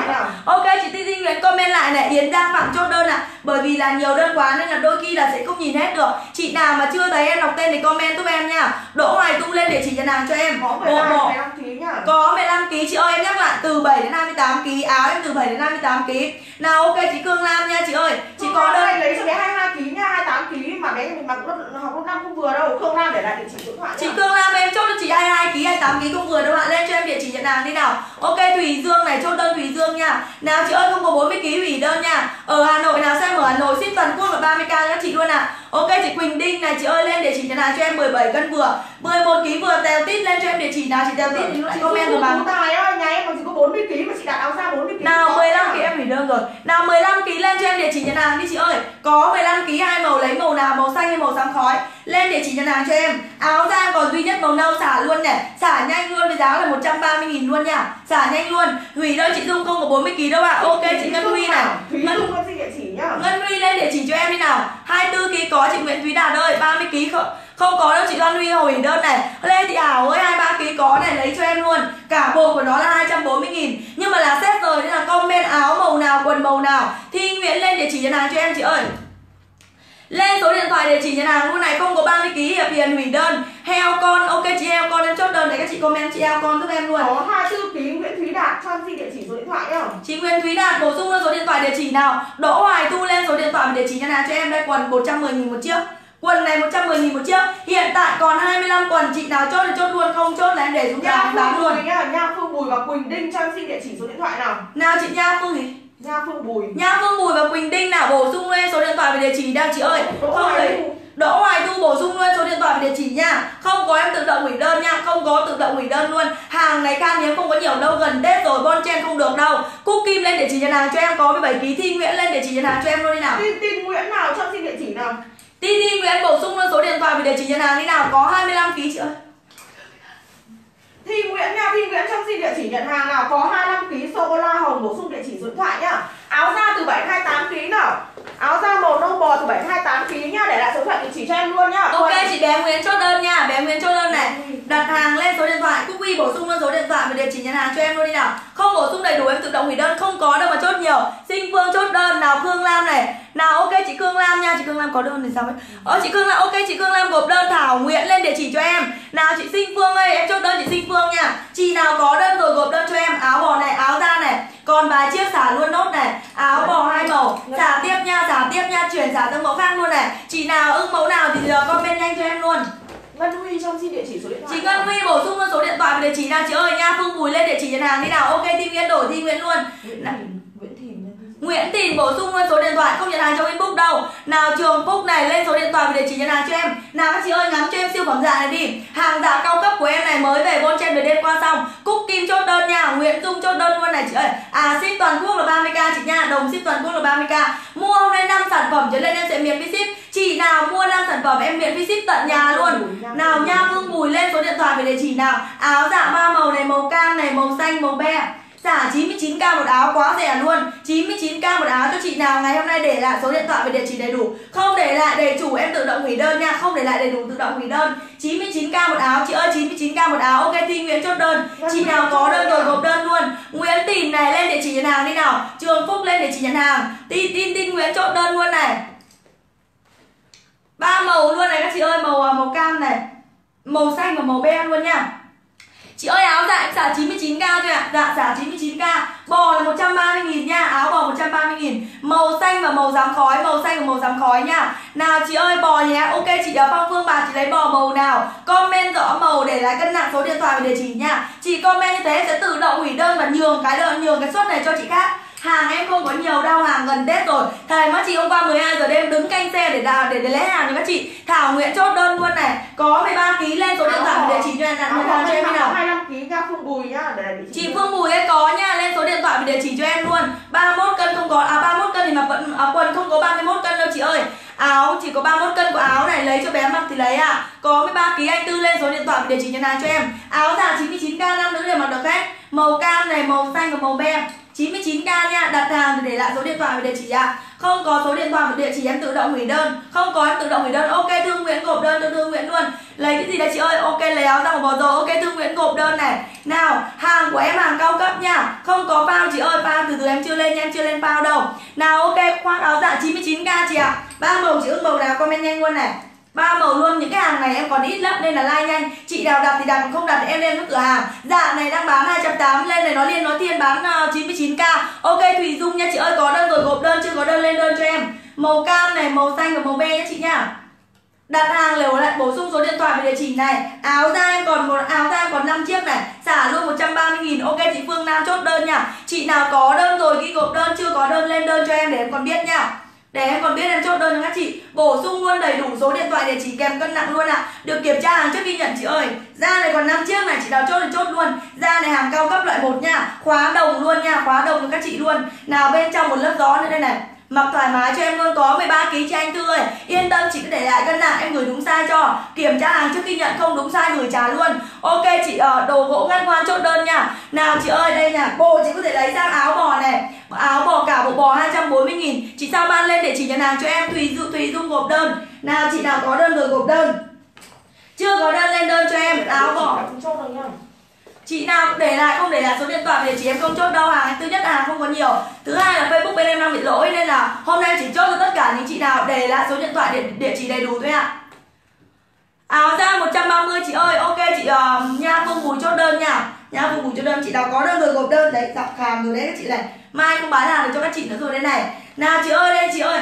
Ok chị Thi Thi Nguyễn comment lại này Yến Giang Phạm chốt đơn ạ. À. bởi vì là nhiều đơn quá nên là đôi khi là sẽ không nhìn hết được. Chị nào mà chưa thấy em đọc tên thì comment giúp em nha. Đỗ Hoài tung lên để chỉ nhận hàng cho em. Có 15, bộ, 15 kg nhá có 15 kg chị ơi em nhắc lại từ 7 đến 28 kg áo em từ 7 đến 28 kg nào ok chị Cương Lam nha chị ơi. Chị Cương có đơn lấy cho bé 22 kg nha 28 kg mà bé mình mặc học lớp năm không vừa đâu. Cương Lam để lại địa chỉ điện thoại chị Cương Lam em chốt cho chị 22 kg 28 kg không vừa đâu ạ. Lên cho em địa chỉ nhận hàng đi nào. Ok, Thùy Dương này, chốt đơn Thùy Dương nha. Nào, chị ơi, không có 40 kg hủy đơn nha. Ở Hà Nội nào, xem ở Hà Nội, ship toàn quốc là 30k các chị luôn ạ. à ok chị Quỳnh Đinh này chị ơi lên địa chỉ nhận hàng cho em? 17 cân vừa 11 kg vừa tèo tít lên cho em địa chỉ nào? Chị tèo tít thì chị comment rồi mà. tài ơi nhà em còn chỉ có 40 kg mà chị đặt áo ra 40 kg nào 15 kg em hủy đơn rồi. Nào 15 kg lên cho em địa chỉ nhận hàng đi chị ơi. Có 15 kg hai màu lấy màu nào màu xanh hay màu xám khói. Lên địa chỉ nhận hàng cho em? Áo da còn duy nhất màu nâu xả luôn này. Xả nhanh luôn với giá là 130 nghìn luôn nha. Xả nhanh luôn. Hủy đơn chị Dung không có 40 kg đâu ạ. À. ok chị Ngân Huy này. Ngân Ngân Huy lên địa chỉ cho em đi nào. 24 kg có chị Nguyễn Thúy Đạt ơi 30 kg không không có đâu chị Loan Huy hồi đơn này. Lê Thị Ảo ơi 23 kg có này, lấy cho em luôn. Cả bộ của nó là 240 nghìn. Nhưng mà là xét rồi nên là comment áo màu nào, quần màu nào Thi Nguyễn lên địa chỉ nhận hàng cho em chị ơi lên số điện thoại địa chỉ nhận hàng luôn này không có 30 kg hiệp hiền hủy đơn. Heo con ok chị heo con em chốt đơn để các chị comment chị heo con giúp em luôn. Có 24 kg Nguyễn Thúy Đạt cho xin địa chỉ số điện thoại nhá. Chị Nguyễn Thúy Đạt bổ sung lên số điện thoại địa chỉ nào. Đỗ Hoài thu lên số điện thoại và địa chỉ nhận hàng cho em đây quần 110 000 một chiếc. Quần này 110 000 một chiếc. Hiện tại còn 25 quần Chị nào chốt thì chốt luôn Không chốt là em để xuống nhà bán luôn. Nha Nha Phương Bùi và Quỳnh Đinh cho em xin địa chỉ số điện thoại nào? Nào chị Nha Phương gì Nha Phương Bùi. Nha Phương Bùi và Quỳnh Đinh nào bổ sung lên số điện thoại và địa chỉ đang chị ơi. Không lấy. Đỗ Hoài Thu bổ sung luôn số điện thoại và địa chỉ nha. Không có em tự động hủy đơn nha Không có tự động hủy đơn luôn. Hàng này khan hiếm không có nhiều đâu Gần Tết rồi bon chen không được đâu. Cúc Kim lên địa chỉ nhận hàng cho em Có 17 ký Thi Nguyễn lên địa chỉ nhận hàng cho em luôn đi nào. Tin tin Nguyễn nào cho xin địa chỉ nào? Ti Ti Nguyễn bổ sung luôn số điện thoại và địa chỉ nhận hàng đi nào Có 25 ký chị ơi Thi Nguyễn nha, Thi Nguyễn trong xin địa chỉ nhận hàng nào có 25 ký sô cô la hồng bổ sung địa chỉ số điện thoại nhá. Áo da từ 728 ký nào. Áo da màu nâu bò từ 728 ký nhá, để lại số điện thoại địa chỉ cho em luôn nhá. Ok chị bé Nguyễn chốt đơn nha Bé Nguyễn chốt đơn này. Đặt hàng lên số điện thoại Cúc Quy bổ sung luôn số điện thoại và địa chỉ nhận hàng cho em luôn đi nào. Không bổ sung đầy đủ em tự động hủy đơn Không có đâu mà chốt nhiều. Sinh Phương chốt đơn nào Phương Lam này. Nào ok chị Cương Lam nha Chị Cương Lam có đơn thì sao ấy? Ờ chị Cương Lam ok chị Cương Lam gộp đơn Thảo Nguyễn lên địa chỉ cho em. Nào chị Sinh Phương ơi em chốt đơn chị Sinh Phương nha. Chị nào có đơn rồi gộp đơn cho em. Áo bò này áo da này. Còn vài chiếc xả luôn nốt này Áo bò hai màu Xả tiếp nha xả tiếp nha Chuyển xả sang mẫu khác luôn này. Chị nào ưng mẫu nào thì giờ comment nhanh cho em luôn. Ngân Huy trong xin địa chỉ số điện thoại. Chị Ngân Huy bổ sung luôn số điện thoại và địa chỉ nào chị ơi? Nha Phương Bùi lên địa chỉ nhận hàng đi nào? Ok Thi Nguyễn đổi Thi Nguyễn luôn Nguyễn. Thìn, bổ sung luôn số điện thoại không nhận hàng trong inbox đâu. Nào Trường Phúc này lên số điện thoại và địa chỉ nhận hàng cho em. Nào các chị ơi ngắm cho em siêu phẩm dạ này đi. Hàng dạ cao cấp của em này mới về bon chen về đêm qua xong. Cúc Kim chốt đơn nha Nguyễn Dung chốt đơn luôn này chị ơi. À ship toàn quốc là 30k chị nha Đồng ship toàn quốc là 30k Mua hôm nay 5 sản phẩm trở lên em sẽ miễn phí ship. Chị nào mua 5 sản phẩm em miễn phí ship tận nhà luôn. Nào nha Phương Bùi lên số điện thoại và địa chỉ nào. Áo dạ ba màu này màu cam này màu xanh màu be Dạ, giả 99k một áo, quá rẻ luôn. 99k một áo. Cho chị nào ngày hôm nay để lại số điện thoại và địa chỉ đầy đủ. Không để lại đầy chủ em tự động hủy đơn nha. Không để lại đầy đủ, tự động hủy đơn. 99k một áo. Chị ơi 99k một áo. Ok, Thi Nguyễn chốt đơn. Chị nào có đơn rồi gộp đơn luôn. Nguyễn Tìm này, lên địa chỉ nhận hàng đi nào. Trường Phúc lên địa chỉ nhận hàng. Tin tin tin Nguyễn chốt đơn luôn này. Ba màu luôn này các chị ơi. Màu à, màu cam này. Màu xanh và màu be luôn nha. Chị ơi, áo dạ em xả 99k thôi ạ. Dạ xả 99k Bò là 130 nghìn nha. Áo bò 130 nghìn. Màu xanh và màu giám khói, Màu xanh và màu giám khói nha. Nào, chị ơi, bò nhé. Ok, chị ở Phong Phương bà, chị lấy bò màu nào? Comment rõ màu để lại cân nặng số điện thoại và địa chỉ nha. Chị comment như thế sẽ tự động hủy đơn và nhường cái đơn nhường cái suất này cho chị khác. Hàng em không có nhiều đâu, hàng gần Tết rồi. Thầy mắt chị hôm qua 12 giờ đêm đứng canh xe để đào để, để lấy hàng cho các chị Thảo Nguyễn chốt đơn luôn này. Có 13 ký lên số điện thoại và địa chỉ cho em đặt hàng cho em đi nào. 25 ký nha Phương Bùi nhá, để lại địa chỉ. Chị Phương Bùi ấy có nha, lên số điện thoại và địa chỉ cho em luôn. 31 cân không có, à 31 cân thì mà vẫn à, quần không có 31 cân đâu chị ơi. Áo chỉ có 31 cân của áo này lấy cho bé mặc thì lấy ạ. À. Có 13 ký anh Tư lên số điện thoại và địa chỉ nhận hàng cho em. Áo giả 99k nam nữ đều mặc được hết Màu cam này, màu xanh và màu be 99k nha, đặt hàng thì để lại số điện thoại và địa chỉ ạ. À. Không có số điện thoại và địa chỉ em tự động hủy đơn. Không có em tự động hủy đơn. Ok Thương Nguyễn gộp đơn cho Thương Nguyễn luôn. Lấy cái gì đây chị ơi? Ok lấy áo ra một bò rồi. Ok Thương Nguyễn gộp đơn này. Nào hàng của em hàng cao cấp nha. Không có bao chị ơi. Bao từ từ em chưa lên nha. Em chưa lên bao đâu. Nào ok khoác áo dạ 99k chị ạ. À. ba màu chị ưng màu nào? Comment nhanh luôn này ba màu luôn, những cái hàng này em còn ít lắm, nên là like nhanh. Chị nào đặt thì đặt, không đặt thì em lên với cửa hàng. Dạ này đang bán 280 lên này nó liên nói thiên bán ờ, 99k ok thùy dung nha, chị ơi, có đơn rồi, gộp đơn, chưa có đơn, lên đơn cho em. Màu cam này, màu xanh và màu be nhá chị nha. Đặt hàng liều lại, bổ sung số điện thoại và địa chỉ này. Áo da em còn một, áo da em còn 5 chiếc này. Xả luôn 130 nghìn, ok chị Phương Nam, chốt đơn nha. Chị nào có đơn rồi ghi gộp đơn, chưa có đơn, lên đơn cho em để em còn biết nha để em còn biết em chốt đơn cho các chị, bổ sung luôn đầy đủ số điện thoại địa chỉ kèm cân nặng luôn ạ. À. được kiểm tra hàng trước khi nhận, chị ơi. Da này còn 5 chiếc này, chị nào chốt thì chốt luôn. Da này hàng cao cấp loại 1 nha. Khóa đồng luôn nha, khóa đồng cho các chị luôn. Nào bên trong một lớp gió nữa đây này. Mặc thoải mái cho em luôn, có 13 kg cho anh Tư ơi. Yên tâm, chị cứ để lại cân nặng, em gửi đúng size cho. Kiểm tra hàng trước khi nhận, không đúng size gửi trả luôn. Ok chị ở đồ gỗ ngăn ngoan chốt đơn nha. Nào chị ơi, đây nha. Bộ chị có thể lấy ra áo bò này. Áo bò cả bộ bò 240 nghìn. Chị sao ban lên để chỉ nhận hàng cho em? Tùy, tùy dung gộp đơn. Nào chị nào có đơn rồi gộp đơn. Chưa có đơn lên đơn cho em Áo bò. Chị nào để lại không để lại số điện thoại để chị em không chốt đâu hàng thứ nhất là hàng không có nhiều thứ hai là facebook bên em đang bị lỗi nên là hôm nay chỉ chốt cho tất cả những chị nào để lại số điện thoại địa, địa chỉ đầy đủ thôi ạ. Áo da 130 chị ơi. Ok chị uh, nha phương bùi chốt đơn nha nha phục vụ cho đơn, chị nào có đơn rồi gộp đơn. Đấy dọc hàng rồi đấy các chị này. Mai không bán hàng được cho các chị nữa rồi đây này. Nào, chị ơi đây, chị ơi.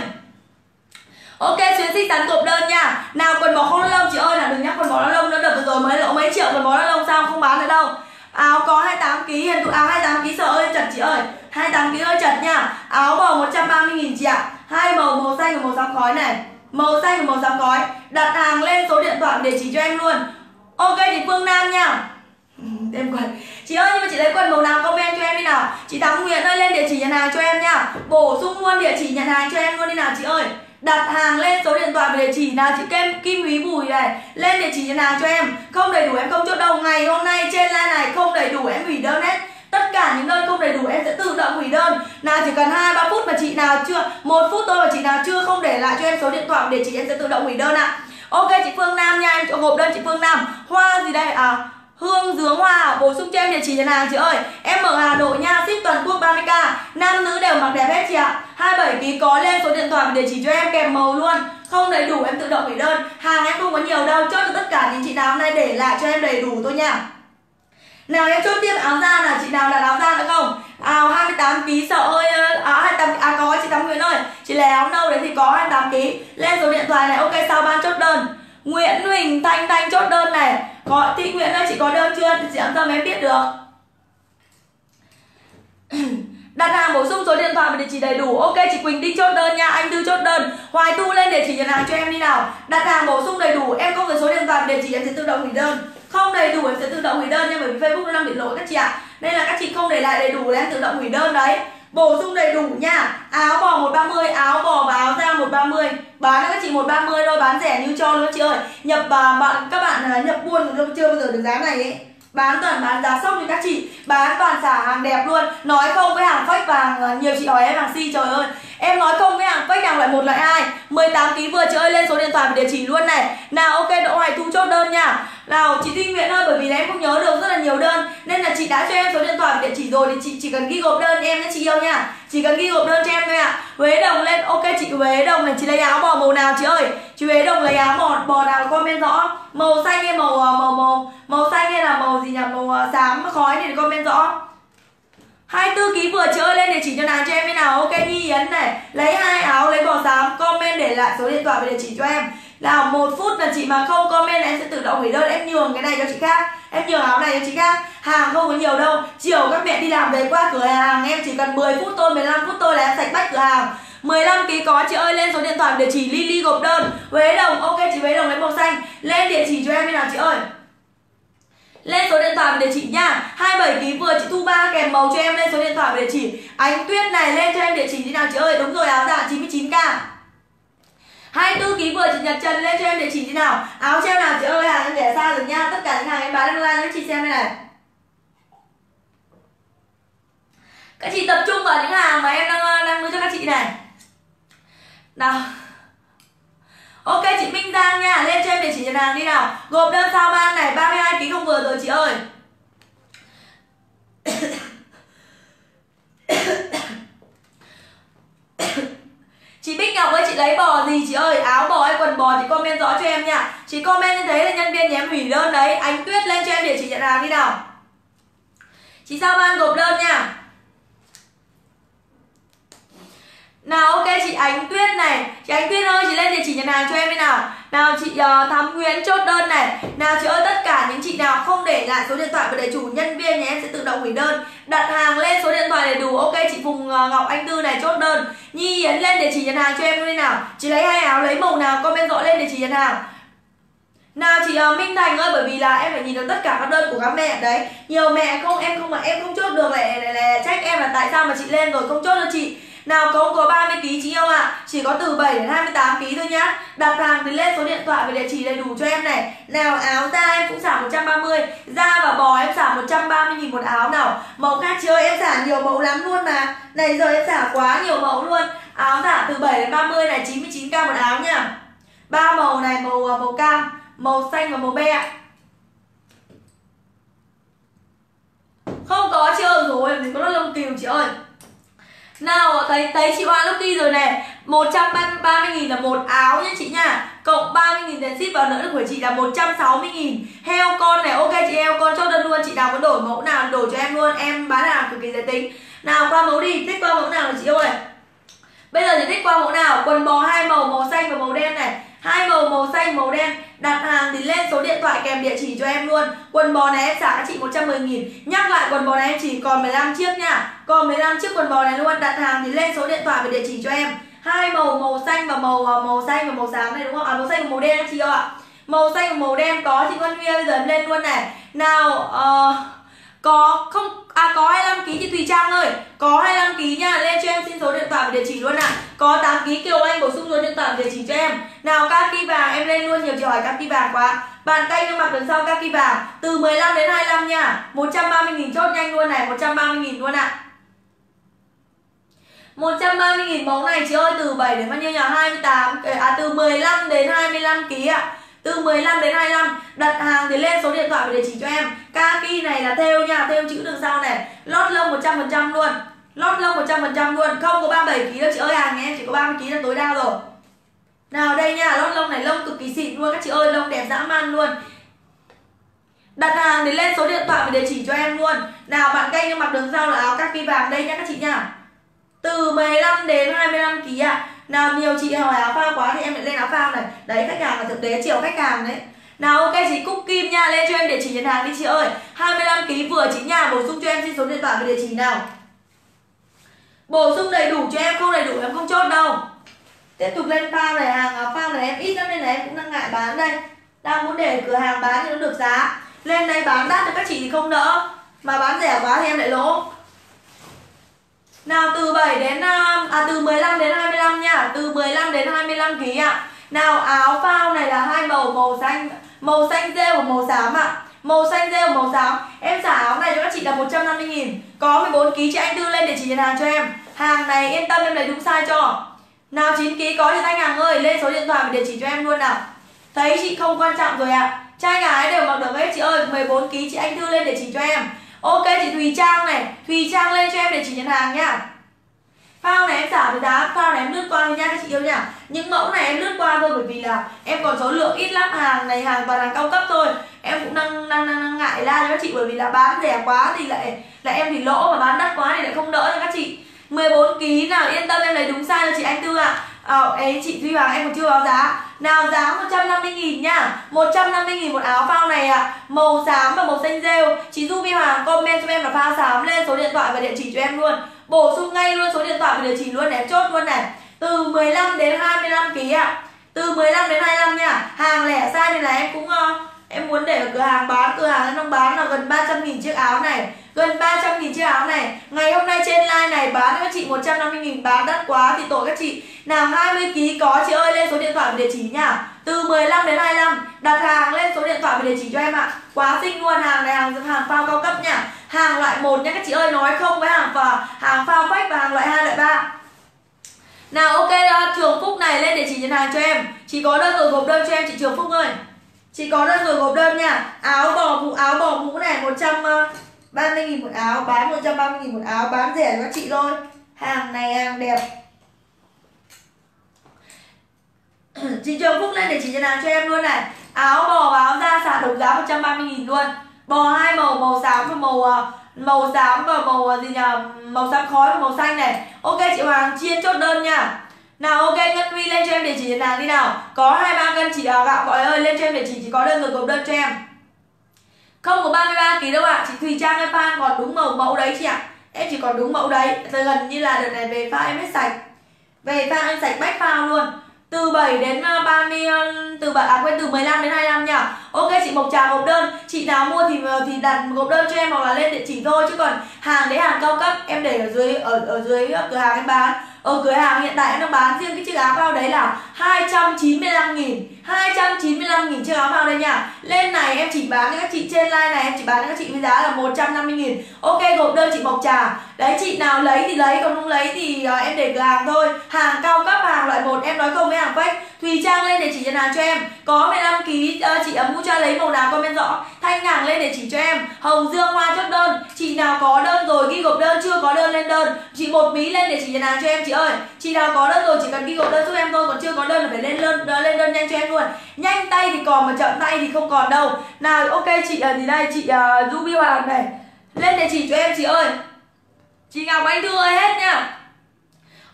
Ok chuyến xích tán gộp đơn nha. Nào, quần bò không lông, chị ơi. Là đừng nhắc quần bò lông nữa. Đợt vừa rồi mới lỗ mấy triệu quần bò lông sao không bán nữa đâu. Áo có 28 kg hiện tụ áo 28 kg sợ ơi, chật chị ơi. 28 kg hơi chật nha. Áo bò 130 nghìn chị ạ. Hai màu màu xanh và màu xám khói này. Màu xanh và màu xám khói. Đặt hàng lên số điện thoại để chỉ cho em luôn. Ok, thì phương nam nha. em quần chị ơi, nhưng mà chị lấy quần màu nào comment cho em đi nào. Chị thắm nguyễn ơi, lên địa chỉ nhận hàng cho em nha. Bổ sung luôn địa chỉ nhận hàng cho em luôn đi nào, chị ơi. Đặt hàng lên số điện thoại và địa chỉ là chị Kim Kim quý Bùi này. Lên địa chỉ nhận hàng cho em. Không đầy đủ em không chốt đâu ngày hôm nay trên line này không đầy đủ em hủy đơn hết. Tất cả những nơi không đầy đủ em sẽ tự động hủy đơn. Nào, chỉ cần hai, ba phút mà chị nào chưa, một phút thôi mà chị nào chưa không để lại cho em số điện thoại để chị em sẽ tự động hủy đơn ạ. À. ok, chị Phương Nam nha. Em hộp đơn chị Phương Nam. Hoa gì đây? À Hương dướng hoa, bổ sung cho em địa chỉ nhà hàng, chị ơi. Em ở Hà Nội nha, ship toàn quốc 30k Nam nữ đều mặc đẹp hết chị ạ. 27 kg có lên số điện thoại và địa chỉ cho em kèm màu luôn. Không đầy đủ, em tự động hủy đơn. Hàng em không có nhiều đâu, Chốt cho tất cả những chị nào hôm nay để lại cho em đầy đủ thôi nha. Nào, em chốt tiếp áo da là chị nào là áo da nữa không? Áo 28 kg sợ ơi áo 28 à có, chị tám Nguyễn ơi. Chị lấy áo nâu đấy thì có 28 kg lên số điện thoại này, ok, sao ban chốt đơn? Nguyễn Huỳnh Thanh Thanh chốt đơn này. Có, Thị Nguyễn ơi, chị có đơn chưa? Chị làm sao em biết được. Đặt hàng bổ sung số điện thoại và địa chỉ đầy đủ. Ok, chị Quỳnh đi chốt đơn nha. Anh Tư chốt đơn. Hoài Tu lên địa chỉ nhận hàng cho em đi nào. Đặt hàng bổ sung đầy đủ. Em không có số điện thoại và địa chỉ em sẽ tự động hủy đơn. Không đầy đủ em sẽ tự động hủy đơn nha, Bởi vì Facebook nó đang bị lỗi các chị ạ. À. Nên là các chị không để lại đầy đủ là em tự động hủy đơn đấy. Bổ sung đầy đủ nha. Áo bò 130, áo bò và áo da 130 Bán các chị 130 thôi, bán rẻ như cho luôn chị ơi. Nhập à, bạn các bạn à, nhập buôn chưa? Bao giờ được giá này ấy. Bán toàn bán giá sốc như các chị. Bán toàn xả hàng đẹp luôn. Nói không với hàng fake vàng à, Nhiều chị hỏi em hàng si trời ơi. Em nói không với hàng fake hàng loại một loại hai. 18 kg vừa chị ơi lên số điện thoại và địa chỉ luôn này. Nào ok Đỗ Hoài Thu chốt đơn nha. Nào chị Duy Nguyễn ơi bởi vì là em không nhớ được rất là nhiều đơn Nên là chị đã cho em số điện thoại và địa chỉ rồi Thì chị chỉ cần ghi gộp đơn em nhé chị yêu nha. Chỉ cần ghi gộp đơn cho em thôi ạ. À. Huế Đồng lên ok chị Huế Đồng này chị lấy áo bò màu nào chị ơi? Chị Huế Đồng lấy áo bò, bò nào comment rõ? Màu xanh hay màu à, màu màu màu xanh hay là màu gì nhỉ? Màu à, xám khói thì comment rõ. 24 kg vừa chơi lên địa chỉ cho nàng cho em như nào. Ok, Nhi Yến này. Lấy hai áo, lấy bò xám, comment để lại số điện thoại và địa chỉ cho em. Nào, một phút là chị mà không comment em sẽ tự động hủy đơn. Em nhường cái này cho chị khác. Em nhường áo này cho chị khác. Hàng không có nhiều đâu. Chiều các mẹ đi làm về qua cửa hàng. Em chỉ cần 10 phút thôi 15 phút thôi là em sạch bách cửa hàng. 15 kg có chị ơi, lên số điện thoại địa chỉ Lily gộp đơn. Huế Đồng. Ok, chị Huế Đồng lấy màu xanh. Lên địa chỉ cho em như nào, chị ơi lên số điện thoại và địa chỉ nha. 27 ký vừa, chị thu ba kèm màu cho em lên số điện thoại và địa chỉ. Ánh tuyết này, lên cho em địa chỉ như nào chị ơi. Đúng rồi, áo dạ 99k 24 ký vừa, chị Nhật Trần lên cho em địa chỉ như nào. Áo treo nào chị ơi hàng em để xa rồi nha. Tất cả những hàng em bán online cho chị xem đây này. Các chị tập trung vào những hàng mà em đang ờ, đang đưa cho các chị này. Nào. Ok, chị Minh Giang nha. Lên cho em chị nhận hàng đi nào. Gộp đơn sao ban này 32 kg không vừa rồi chị ơi. Chị Bích Ngọc ơi, chị lấy bò gì chị ơi? Áo bò hay quần bò thì comment rõ cho em nha. Chị comment như thế là nhân viên nhà em hủy đơn đấy. Ánh Tuyết lên cho em để chị nhận hàng đi nào. Chị sao ban gộp đơn nha? Nào ok chị Ánh Tuyết này. Chị Ánh Tuyết ơi chị lên địa chỉ nhận hàng cho em đi nào. Nào chị uh, Thắm Nguyễn chốt đơn này. Nào chị ơi tất cả những chị nào không để lại số điện thoại và để chủ nhân viên nhà em sẽ tự động hủy đơn. Đặt hàng lên số điện thoại đầy đủ. Ok chị Phùng uh, Ngọc Anh Tư này chốt đơn. Nhi Yến lên địa chỉ nhận hàng cho em đi nào. Chị lấy hai áo lấy màu nào comment rõ lên địa chỉ nhận hàng nào chị uh, Minh Thành ơi bởi vì là em phải nhìn được tất cả các đơn của các mẹ. Đấy Nhiều mẹ không em không mà em không chốt được lại, lại, lại trách em là tại sao mà chị lên rồi không chốt cho chị nào không có 30 kg chị yêu ạ? À. Chỉ có từ 7 đến 28 kg thôi nhá. Đặt hàng thì lên số điện thoại và địa chỉ đầy đủ cho em này. Nào, áo da em cũng giảm 130 Da và bò em giảm 130 nghìn một áo nào. Màu khác chị ơi em giảm nhiều mẫu lắm luôn mà. Này, giờ em giảm quá nhiều mẫu luôn. Áo giảm từ 7 đến 30 này 99k một áo nha. Ba màu này, màu à, màu cam, Màu xanh và màu be Không có chưa? Rồi Mình có nó lông kiều chị ơi nào, thấy thấy chị Hoa Lucky rồi này. 130 nghìn là một áo nha chị nha. Cộng 30 nghìn tiền ship vào nữa được của chị là 160 nghìn. Heo con này, ok chị, heo con cho đơn luôn. Chị nào muốn đổi mẫu nào, đổi cho em luôn. Em bán hàng cực kỳ dễ tính. Nào, qua mẫu đi. Thích qua mẫu nào chị ơi. Bây giờ thì thích qua mẫu nào? Quần bò hai màu màu xanh và màu đen này hai màu màu xanh màu đen. Đặt hàng thì lên số điện thoại kèm địa chỉ cho em luôn. Quần bò này em trả các chị 110 nghìn. Nhắc lại quần bò này em chỉ còn 15 chiếc nha. Còn 15 chiếc quần bò này luôn. Đặt hàng thì lên số điện thoại và địa chỉ cho em. Hai màu màu xanh và màu à, màu xanh và màu xám này đúng không? À màu xanh và màu đen chị ạ. Màu xanh và màu đen có chị Văn Huy bây giờ em lên luôn này. Nào uh, có, không à có 25 kg chị Thùy Trang ơi có 25 kg nha, lên cho em xin số điện thoại và địa chỉ luôn ạ. À. có 8 kg Kiều Anh bổ sung số điện thoại và địa chỉ cho em. Nào kaki vàng, em lên luôn, nhiều chị hỏi kaki vàng quá. Bàn tay nhưng mặc đằng sau kaki vàng. Từ 15 đến 25 nha. 130 000 chốt nhanh luôn này 130 000 luôn ạ. À. 130 000 mẫu này, chị ơi, từ 7 đến bao nhiêu nhỉ? 28 à từ 15 đến 25 kg ạ. à từ 15 đến 25 đặt hàng thì lên số điện thoại và địa chỉ cho em. Kaki này là theo nha, theo chữ đường sau này. Lót lông 100% luôn. Lót lông 100% luôn. Không có 37 kg đâu chị ơi. Hàng em chỉ có 30 kg là tối đa rồi. Nào đây nha, lót lông này lông cực kỳ xịn luôn. Các chị ơi, lông đẹp dã man luôn. Đặt hàng thì lên số điện thoại và địa chỉ cho em luôn. Nào, bạn cây mặc đường sau là áo kaki vàng đây nha các chị nha. Từ 15 đến 25 kg ạ. à nào, nhiều chị hỏi áo phao quá thì em lại lên áo phao này. Đấy, khách hàng là thực tế, chiều khách hàng đấy. Nào, ok, chị Cúc Kim nha, lên cho em địa chỉ nhận hàng đi chị ơi. 25 kg vừa chị nhà bổ sung cho em xin số điện thoại và địa chỉ nào. Bổ sung đầy đủ cho em, không đầy đủ em không chốt đâu. Tiếp tục lên phao này, hàng áo phao này em ít lắm nên là em cũng đang ngại bán đây. Đang muốn để cửa hàng bán thì nó được giá. Lên đây bán đắt cho các chị thì không đỡ mà bán rẻ quá thì em lại lỗ nào từ 7 đến à, à từ 15 đến 25 nha, từ 15 đến 25 kg ạ. Nào áo phao này là hai màu màu xanh, màu xanh rêu và màu xám ạ. Màu xanh rêu màu xám. Em trả áo này cho các chị là 150 000 Có 14 kg chị anh đưa lên để chị nhận hàng cho em. Hàng này yên tâm em lấy đúng size cho. Nào 9 kg có cho anh hàng ơi, lên số điện thoại và địa chỉ cho em luôn nào. Thấy chị không quan trọng rồi ạ. À. Trai gái đều mặc được hết chị ơi, 14 kg chị anh đưa lên để chỉ cho em. Ok chị Thùy Trang này. Thùy Trang lên cho em để chỉ nhận hàng nhá Phao này em giả với giá Phao này em lướt qua nha các chị yêu nhá Những mẫu này em lướt qua thôi bởi vì là Em còn số lượng ít lắm. Hàng này hàng toàn hàng cao cấp thôi. Em cũng đang, đang, đang, đang ngại la cho các chị Bởi vì là bán rẻ quá thì lại là em thì lỗ Mà bán đắt quá thì lại không đỡ cho các chị. 14 kg nào yên tâm em lấy đúng size cho chị anh Tư ạ. à. Ờ, ấy chị Duy Hoàng em còn chưa báo giá. Nào giá 150 nghìn nha. 150 nghìn một áo phao này ạ. À. Màu xám và màu xanh rêu. Chị Du Vi Hoàng comment cho em là phao xám lên số điện thoại và địa chỉ cho em luôn. Bổ sung ngay luôn số điện thoại và địa chỉ luôn để chốt luôn này Từ 15 đến 25 kg ạ. À. Từ 15 đến 25 nha. Hàng lẻ size này là em cũng uh, Em muốn để ở cửa hàng bán. Cửa hàng em đang bán là gần 300 nghìn chiếc áo này gần 300 nghìn chiếc áo này. Ngày hôm nay trên like này bán cho các chị 150 nghìn, bán đắt quá thì tội các chị. Nào 20 ký có, chị ơi, lên số điện thoại và địa chỉ nha. Từ 15 đến 25 đặt hàng lên số điện thoại và địa chỉ cho em ạ. Quá xinh luôn, hàng này hàng hàng phao cao cấp nha. Hàng loại một nha, các chị ơi, nói không với hàng và hàng phao fake và hàng loại hai, loại ba. Nào, ok à, Trường Phúc này, lên địa chỉ nhận hàng cho em. Chị có đơn rồi gộp đơn cho em, chị Trường Phúc ơi. Chị có đơn rồi gộp đơn nha. Áo bò mũ, áo bò mũ này 100 30.000 một áo, bán 130.000 một áo, bán rẻ cho các chị thôi. Hàng này hàng đẹp. Chị Trường Phúc lên để chỉ cho Hàng cho em luôn này. Áo bò và áo da sản đồng giá 130.000 luôn. Bò hai màu màu xám và màu à, màu xám và màu à, gì nhỉ? Màu xám khói và màu xanh này. Ok, chị Hoàng, chiên chốt đơn nha. Nào, ok, Ngân Huy lên cho em địa chỉ cho Hàng đi nào. Có hai ba cân chị à, gạo, gọi ơi, lên cho em địa chỉ chỉ có đơn rồi gộp đơn cho em không có 33 kg đâu ạ à. chị Thùy Trang em pha còn đúng màu mẫu đấy chị ạ à. em chỉ còn đúng mẫu đấy Thế gần như là đợt này về pha em hết sạch về pha em sạch bách pha luôn từ 7 đến ờ, 30 ờ, từ 7 à quên từ 15 đến 25 nhỉ. Ok chị Mộc Trà gộp đơn, chị nào mua thì ờ, thì đặt gộp đơn cho em hoặc là lên địa chỉ thôi chứ còn hàng đấy hàng cao cấp em để ở dưới ở ở dưới cửa hàng em bán. Ở cửa hàng hiện tại em đang bán riêng cái chiếc áo phao đấy là 295 000 295.000 chiếc áo vào đây nha. Lên này em chỉ bán cho các chị trên line này Em chỉ bán cho các chị với giá là 150.000 Ok gộp đơn chị bọc trà. Đấy chị nào lấy thì lấy còn không lấy thì uh, em để hàng thôi. Hàng cao cấp hàng loại một em nói không với hàng fake. Thùy Trang lên để chỉ nhận hàng cho em. Có 15 ký uh, chị ấm cho lấy màu nào comment rõ. Thanh hàng lên để chỉ cho em. Hồng Dương Hoa chốt đơn. Chị nào có đơn rồi ghi gộp đơn. Chưa có đơn lên đơn. Chị một mí lên để chỉ nhận hàng cho em chị ơi. Chị nào có đơn rồi chỉ cần ghi gộp đơn giúp em thôi. Còn chưa có đơn là phải lên đơn, ờ, lên đơn nhanh cho em luôn. Nhanh tay thì còn mà chậm tay thì không còn đâu. Nào ok chị ờ, ở gì đây chị uh, Ruby Hoàng này. Lên để chỉ cho em chị ơi. Chị Ngọc Anh Thư ơi hết nha